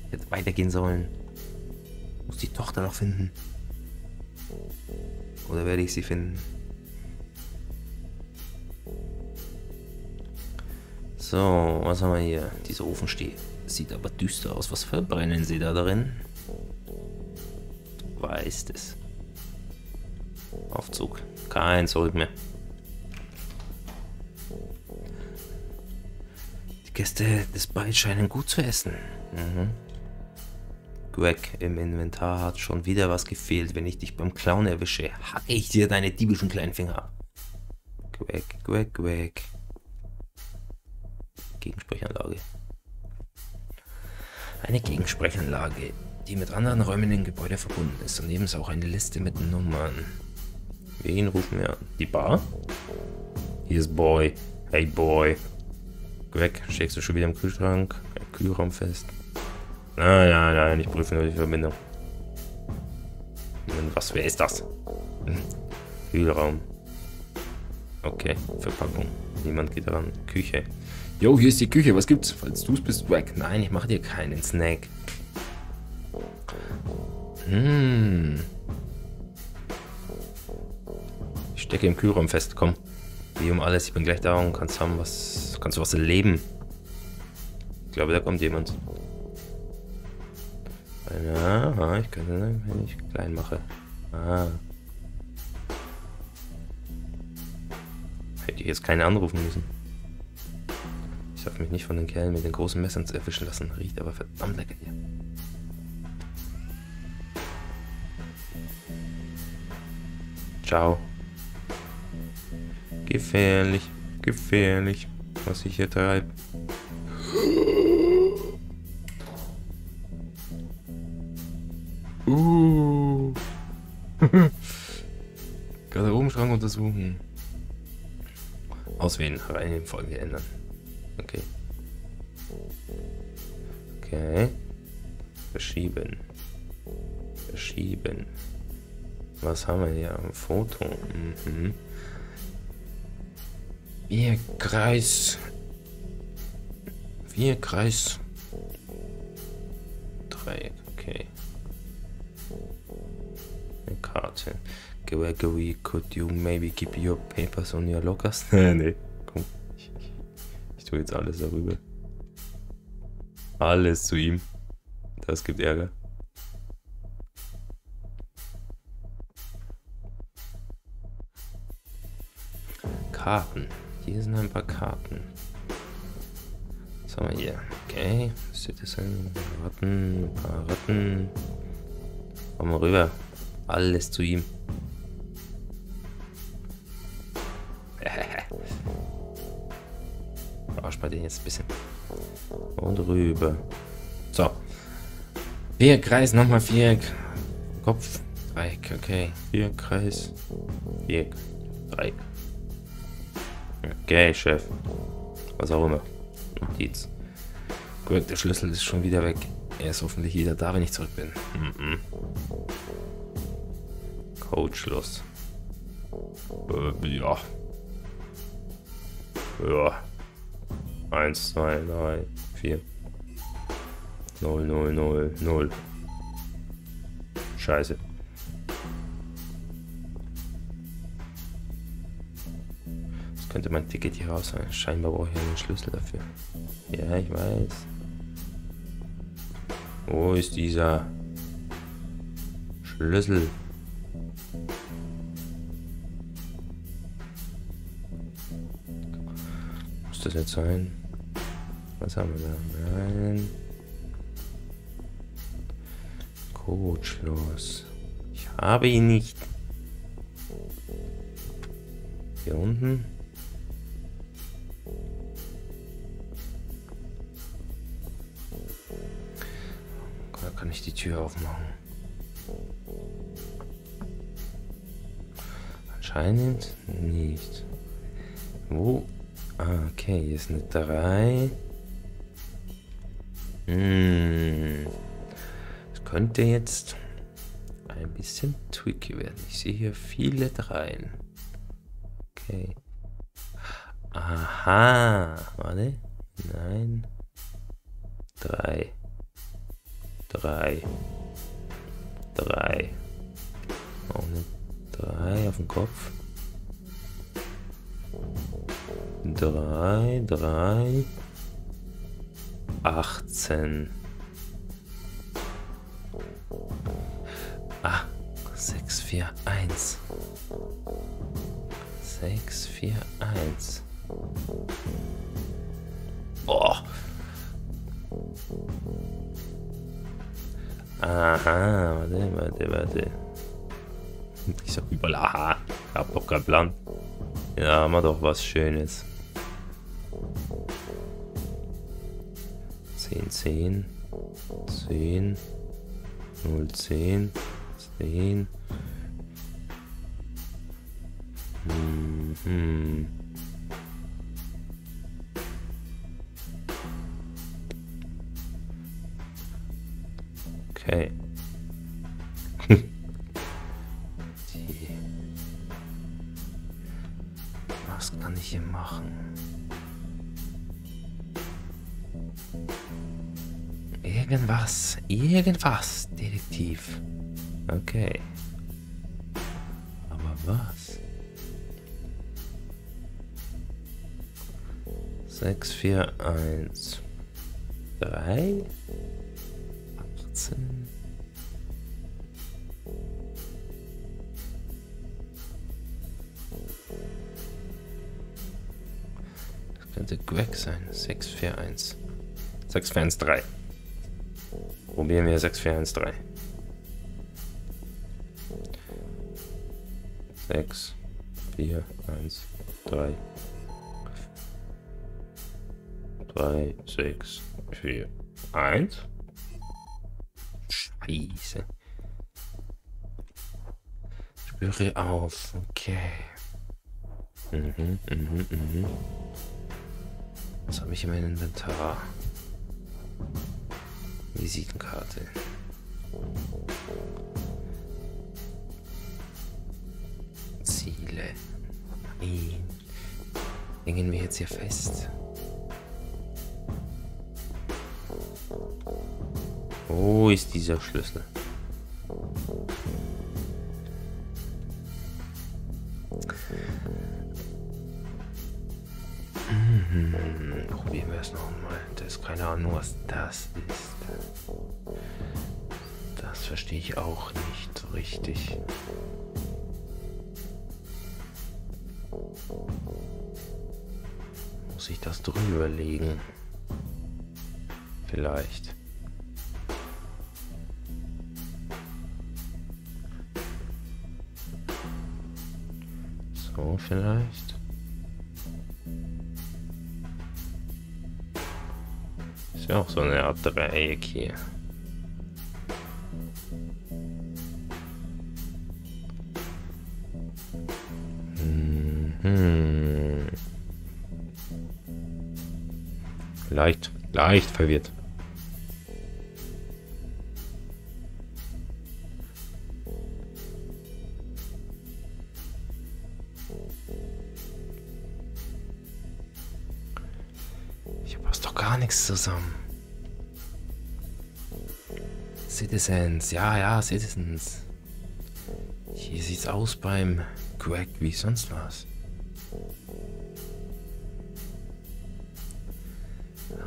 Ich hätte weitergehen sollen. Muss die Tochter noch finden. Oder werde ich sie finden? So, was haben wir hier? Dieser Ofen steht. Sieht aber düster aus. Was verbrennen sie da drin? Du weißt es. Aufzug. Kein Zurück mehr. Die Gäste des Balls scheinen gut zu essen. Mhm. Greg, im Inventar hat schon wieder was gefehlt. Wenn ich dich beim Clown erwische, hacke ich dir deine diebischen kleinen Finger ab. Greg, Greg, Greg. Gegensprechanlage. Eine Gegensprechanlage, die mit anderen Räumen im Gebäude verbunden ist. Und ebenso auch eine Liste mit Nummern. Wen rufen wir an? Die Bar? Hier ist Boy. Hey Boy. Weg, steckst du schon wieder im Kühlschrank? Kühlraum fest. Nein, nein, nein, ich prüfe nur die Verbindung. Was, wer ist das? Hm. Kühlraum. Okay, Verpackung. Niemand geht ran. Küche. Jo, hier ist die Küche. Was gibt's? Falls du es bist, weg. Nein, ich mache dir keinen Snack. Hm. Ich stecke im Kühlraum fest. Komm. Wie um alles. Ich bin gleich da und kannst haben was. Kannst du was erleben. Ich glaube, da kommt jemand. Ja, ich könnte, wenn ich klein mache. Ah. Hätte ich jetzt keine anrufen müssen. Ich darf mich nicht von den Kerlen mit den großen Messern erwischen lassen. Riecht aber verdammt lecker hier. Ciao. Gefährlich, gefährlich, was ich hier treibe. Untersuchen. Auswählen, Reihenfolge ändern. Okay. Okay. Verschieben. Verschieben. Was haben wir hier? Ein Foto. Mhm. Vier Kreis. Vier Kreis. Dreieck, okay. Eine Karte. Gregory, could you maybe keep your papers on your lockers? nee, komm. Ich, ich, ich tue jetzt alles darüber. Alles zu ihm. Das gibt Ärger. Karten. Hier sind ein paar Karten. Was haben wir hier? Okay. Citizen, Ratten, ein paar Ratten. Komm mal rüber. Alles zu ihm. Bei denen jetzt ein bisschen. Und rüber. So. Viereck, Kreis, nochmal Viereck. Kopf, Dreieck, okay. Viereck, Kreis, Viereck, Dreieck. Okay, Chef. Was auch immer. Notiz. Gut, der Schlüssel ist schon wieder weg. Er ist hoffentlich wieder da, wenn ich zurück bin. Mm -mm. Codeschluss. Äh, ja. Ja. 1, 2, 3, 4. 0, 0, 0, 0. Scheiße. Das könnte mein Ticket hier raus sein. Scheinbar brauche ich einen Schlüssel dafür. Ja, ich weiß. Wo ist dieser Schlüssel? Das jetzt sein? Was haben wir da? Nein. Coachlos. Ich habe ihn nicht. Hier unten. Da kann ich die Tür aufmachen. Anscheinend nicht. Wo? Okay, hier ist eine 3. Hm. Das könnte jetzt ein bisschen tricky werden. Ich sehe hier viele Dreien. Okay. Aha. Warte. Nein. Drei. Drei. Drei. Auch eine drei auf dem Kopf. Drei, drei. 18. Ah, 6, 4, 1. 6, 4, 1. Boah. Aha, warte, warte, warte. Ich sag überall, aha, hab doch keinen Plan. Ja, haben wir doch was Schönes. 10, 10, 10, 0, 10, 10. Hm, hm. Okay. Irgendwas, Detektiv. Okay. Aber was? 6, 4, 1, 3, 18. Das könnte Greg sein. 6, 4, 1. 6, 4, 1, 3. Probieren wir 6, 4, 1, 3. 6, 4, 1, 3. 3, 6, 4, 1. Scheiße. Spüre auf. Okay. Mhm, mhm, mhm. Was habe ich in meinem Inventar? Visitenkarte. Ziele. Nein. Hängen wir jetzt hier fest? Wo ist dieser Schlüssel? Mhm. Probieren wir es nochmal. Das ist keine Ahnung, was das ist. Das verstehe ich auch nicht richtig. Muss ich das drüber legen? Vielleicht. So vielleicht. So eine Art Dreieck hier. Mhm. Leicht, leicht verwirrt. Hier passt doch gar nichts zusammen. Citizens, ja, ja, Citizens. Hier sieht's aus beim Greg wie sonst was.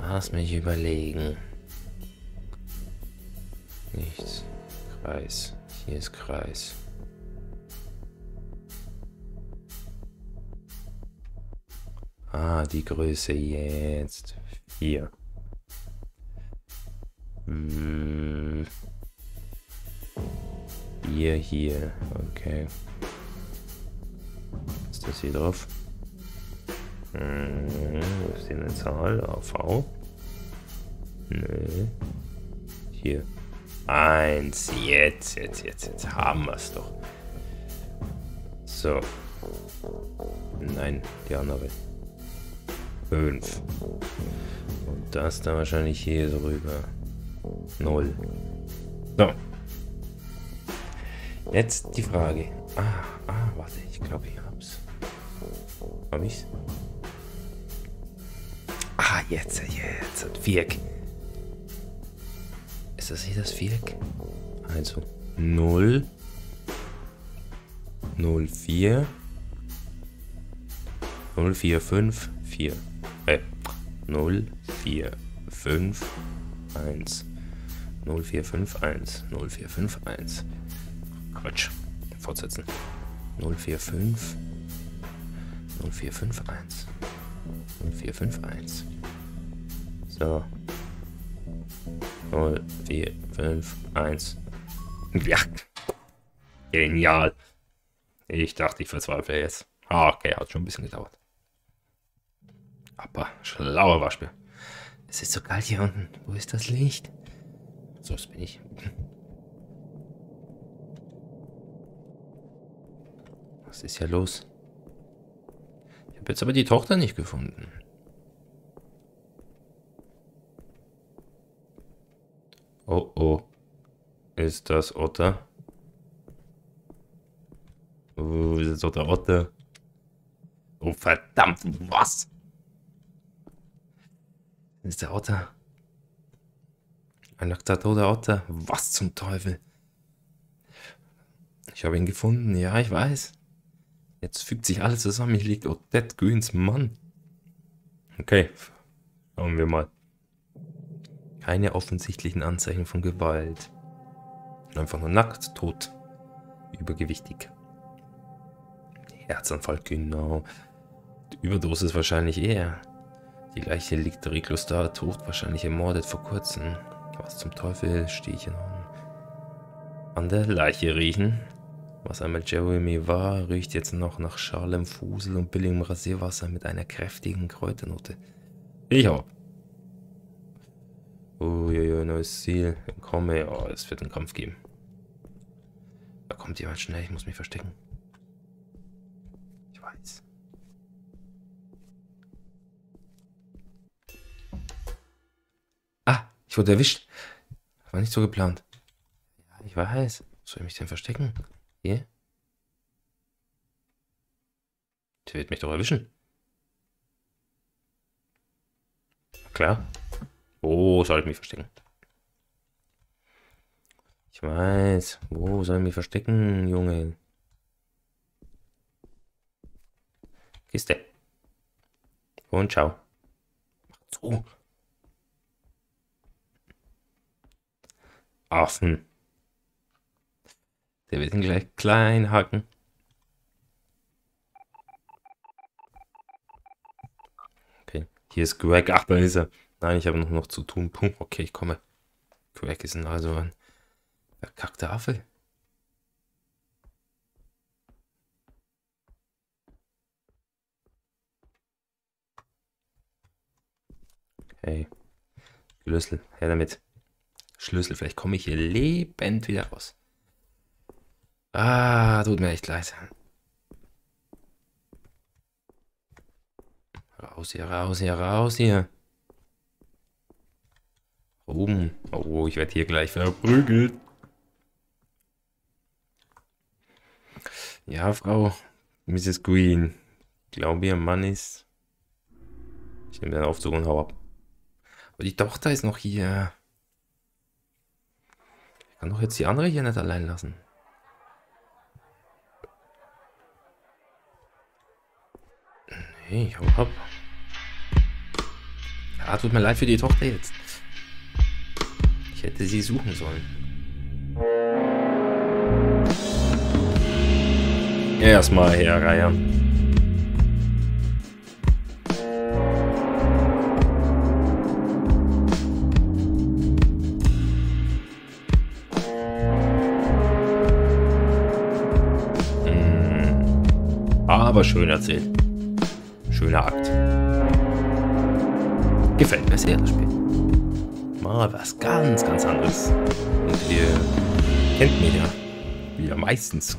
Lass mich überlegen. Nichts. Kreis. Hier ist Kreis. Ah, die Größe jetzt. Vier. Hm. Hier, hier. Okay. Ist das hier drauf? Hm, ist hier eine Zahl? AV? Nö. Hier. Eins. Jetzt, jetzt, jetzt, jetzt haben wir es doch. So. Nein, die andere. Fünf. Und das da wahrscheinlich hier drüber. Null. So. Jetzt die Frage. Ah, ah, warte, ich glaube, ich hab's. Hab ich's? Ah, jetzt, jetzt. Viereck. Ist das hier das Viereck? Also 0, 0, 4, 0, 4, 5, 4. Äh, 0, 4, 5, 1. 0, 4, 5, 1. 0, 4, 5, 1. Quatsch. Fortsetzen. 0, 4, 5. 0, 4, 5, 1. 0, 4, 5, 1. So. 0, 4, 5, 1. Ja. Genial. Ich dachte, ich verzweifle jetzt. Ah, okay, hat schon ein bisschen gedauert. Aber schlauer Waschbär. Es ist so kalt hier unten. Wo ist das Licht? So, das bin ich. Was ist hier los? Ich habe jetzt aber die Tochter nicht gefunden. Oh oh. Ist das Otter? Oh, ist das Otter Otter? Oh verdammt, was? Ist der Otter? Ein nackter toter Otter? Was zum Teufel? Ich habe ihn gefunden, ja, ich weiß. Jetzt fügt sich alles zusammen. Hier liegt Odette Grüns Mann. Okay, schauen wir mal. Keine offensichtlichen Anzeichen von Gewalt. Einfach nur nackt, tot, übergewichtig. Herzanfall, genau. Die Überdosis wahrscheinlich eher. Die Leiche liegt reglos da, tot, wahrscheinlich ermordet vor kurzem. Was zum Teufel stehe ich hier noch an der Leiche riechen? Was einmal Jeremy war, riecht jetzt noch nach schalem Fusel und billigem Rasierwasser mit einer kräftigen Kräuternote. Ich hab. Uiuiui, neues Ziel. Komme. Oh, es wird einen Kampf geben. Da kommt jemand schnell, ich muss mich verstecken. Ich weiß. Ah, ich wurde erwischt. War nicht so geplant. Ja, ich weiß. Soll ich mich denn verstecken? Hier? Der wird mich doch erwischen. Klar. Wo soll ich mich verstecken? Ich weiß. Wo soll ich mich verstecken, Junge? Kiste. Und ciao. So. Affen. Der wird ihn gleich klein hacken. Okay, hier ist Greg. Ach, da ist er. Nein, ich habe noch, noch zu tun. Punkt. Okay, ich komme. Greg ist also ein verkackter Affe. Okay. Schlüssel. Her damit. Schlüssel. Vielleicht komme ich hier lebend wieder raus. Ah, tut mir echt leid. Raus hier, raus hier, raus hier. Oben. Oh, ich werde hier gleich verprügelt. Ja, Frau Mrs. Green. Glaube, ihr Mann ist... Ich nehme den Aufzug und hau ab. Aber die Tochter ist noch hier. Ich kann doch jetzt die andere hier nicht allein lassen. Nee, hau ab. Ja, tut mir leid für die Tochter jetzt. Ich hätte sie suchen sollen. Erstmal herreiern. Hm. Aber schön erzählt. Schöner Akt. Gefällt mir sehr, das Spiel. Mal was ganz, ganz anderes. Und ihr kennt mich ja. Wie ja meistens.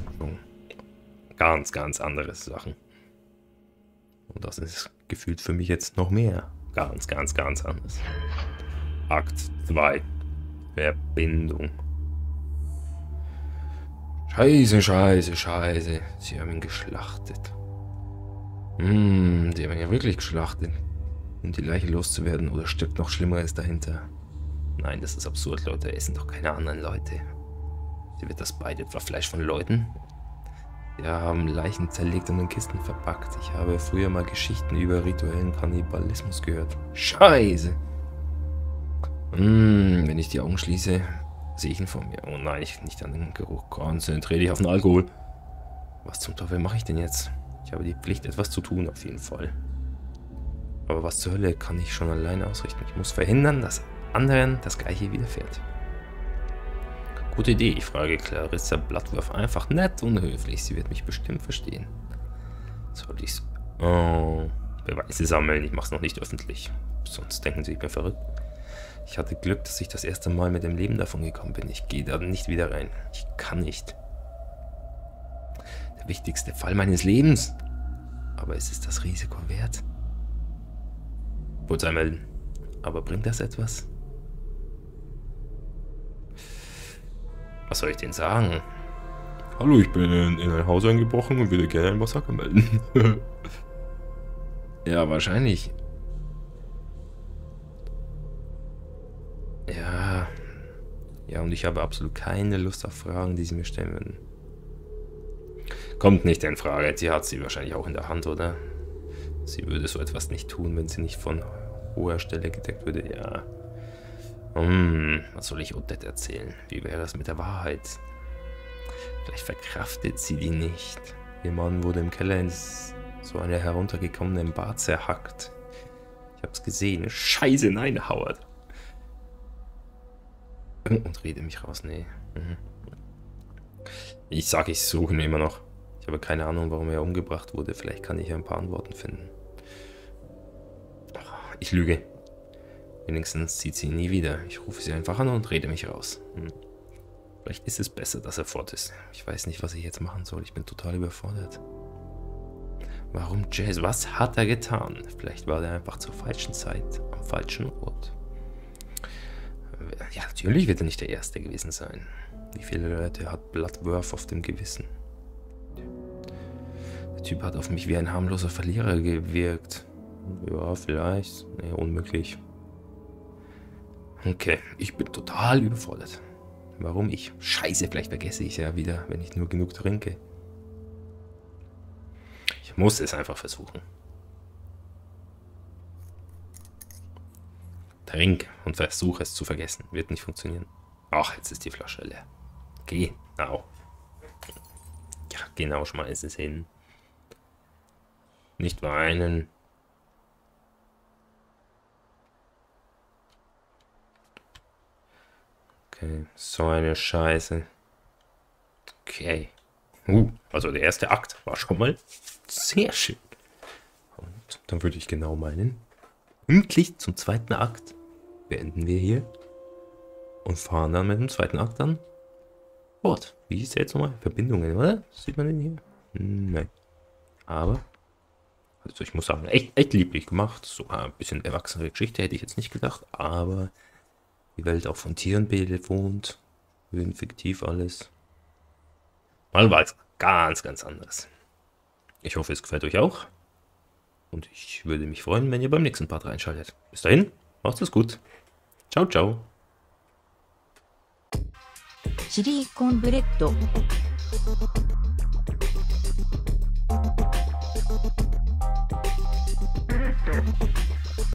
Ganz, ganz andere Sachen. Und das ist gefühlt für mich jetzt noch mehr. Ganz, ganz, ganz anders. Akt 2. Verbindung. Scheiße, scheiße, scheiße. Sie haben ihn geschlachtet. Hm, sie haben ja wirklich geschlachtet. Um die Leiche loszuwerden oder steckt noch Schlimmeres dahinter? Nein, das ist absurd, Leute. Essen doch keine anderen Leute. Sie wird das beide etwa Fleisch von Leuten? Wir haben Leichen zerlegt und in Kisten verpackt. Ich habe früher mal Geschichten über rituellen Kannibalismus gehört. Scheiße! Mmh, wenn ich die Augen schließe, sehe ich ihn vor mir. Oh nein, ich nicht an den Geruch. Konzentriere dich auf den Alkohol. Was zum Teufel mache ich denn jetzt? Ich habe die Pflicht, etwas zu tun, auf jeden Fall. Aber was zur Hölle kann ich schon alleine ausrichten? Ich muss verhindern, dass anderen das gleiche widerfährt. Gute Idee, ich frage Clarissa Blattwurf einfach nett und höflich. Sie wird mich bestimmt verstehen. Soll ich's... Oh, Beweise sammeln, ich mach's noch nicht öffentlich. Sonst denken sie, ich bin verrückt. Ich hatte Glück, dass ich das erste Mal mit dem Leben davon gekommen bin. Ich gehe da nicht wieder rein. Ich kann nicht. Der wichtigste Fall meines Lebens. Aber ist es das Risiko wert? Polizei melden. Aber bringt das etwas? Was soll ich denn sagen? Hallo, ich bin in, in ein Haus eingebrochen und würde gerne ein Massaker melden. ja, wahrscheinlich. Ja. Ja, und ich habe absolut keine Lust auf Fragen, die sie mir stellen würden. Kommt nicht in Frage. Sie hat sie wahrscheinlich auch in der Hand, oder? Sie würde so etwas nicht tun, wenn sie nicht von hoher Stelle gedeckt würde. Ja. Hm, was soll ich Odette erzählen? Wie wäre es mit der Wahrheit? Vielleicht verkraftet sie die nicht. Ihr Mann wurde im Keller ins so eine heruntergekommene Bar zerhackt. Ich hab's gesehen. Scheiße, nein, Howard. Und rede mich raus, nee. Mhm. Ich sag, ich suche ihn immer noch. Ich habe keine Ahnung, warum er umgebracht wurde. Vielleicht kann ich ein paar Antworten finden. Ich lüge. Wenigstens sieht sie ihn nie wieder. Ich rufe sie einfach an und rede mich raus. Hm. Vielleicht ist es besser, dass er fort ist. Ich weiß nicht, was ich jetzt machen soll. Ich bin total überfordert. Warum Jazz? Was hat er getan? Vielleicht war er einfach zur falschen Zeit am falschen Ort. Ja, natürlich wird er nicht der Erste gewesen sein. Wie viele Leute hat Bloodworth auf dem Gewissen? Typ hat auf mich wie ein harmloser Verlierer gewirkt. Ja, vielleicht. Nee, unmöglich. Okay, ich bin total überfordert. Warum ich? Scheiße, vielleicht vergesse ich ja wieder, wenn ich nur genug trinke. Ich muss es einfach versuchen. Trink und versuche es zu vergessen. Wird nicht funktionieren. Ach, jetzt ist die Flasche leer. Genau. Ja, genau, schmeiß es hin. Nicht weinen. Okay, so eine Scheiße. Okay. Uh, also der erste Akt war schon mal sehr schön. Und dann würde ich genau meinen, pünktlich zum zweiten Akt beenden wir hier und fahren dann mit dem zweiten Akt dann fort. Wie ist der jetzt nochmal? Verbindungen, oder? Sieht man den hier? Nein. Aber, also ich muss sagen, echt, echt lieblich gemacht. So ein bisschen erwachsene Geschichte hätte ich jetzt nicht gedacht, aber die Welt auch von Tieren bewohnt. Fiktiv alles. Mal war es ganz, ganz anderes. Ich hoffe, es gefällt euch auch. Und ich würde mich freuen, wenn ihr beim nächsten Part reinschaltet. Bis dahin, macht es gut. Ciao, ciao. チリコンブレッドブレッド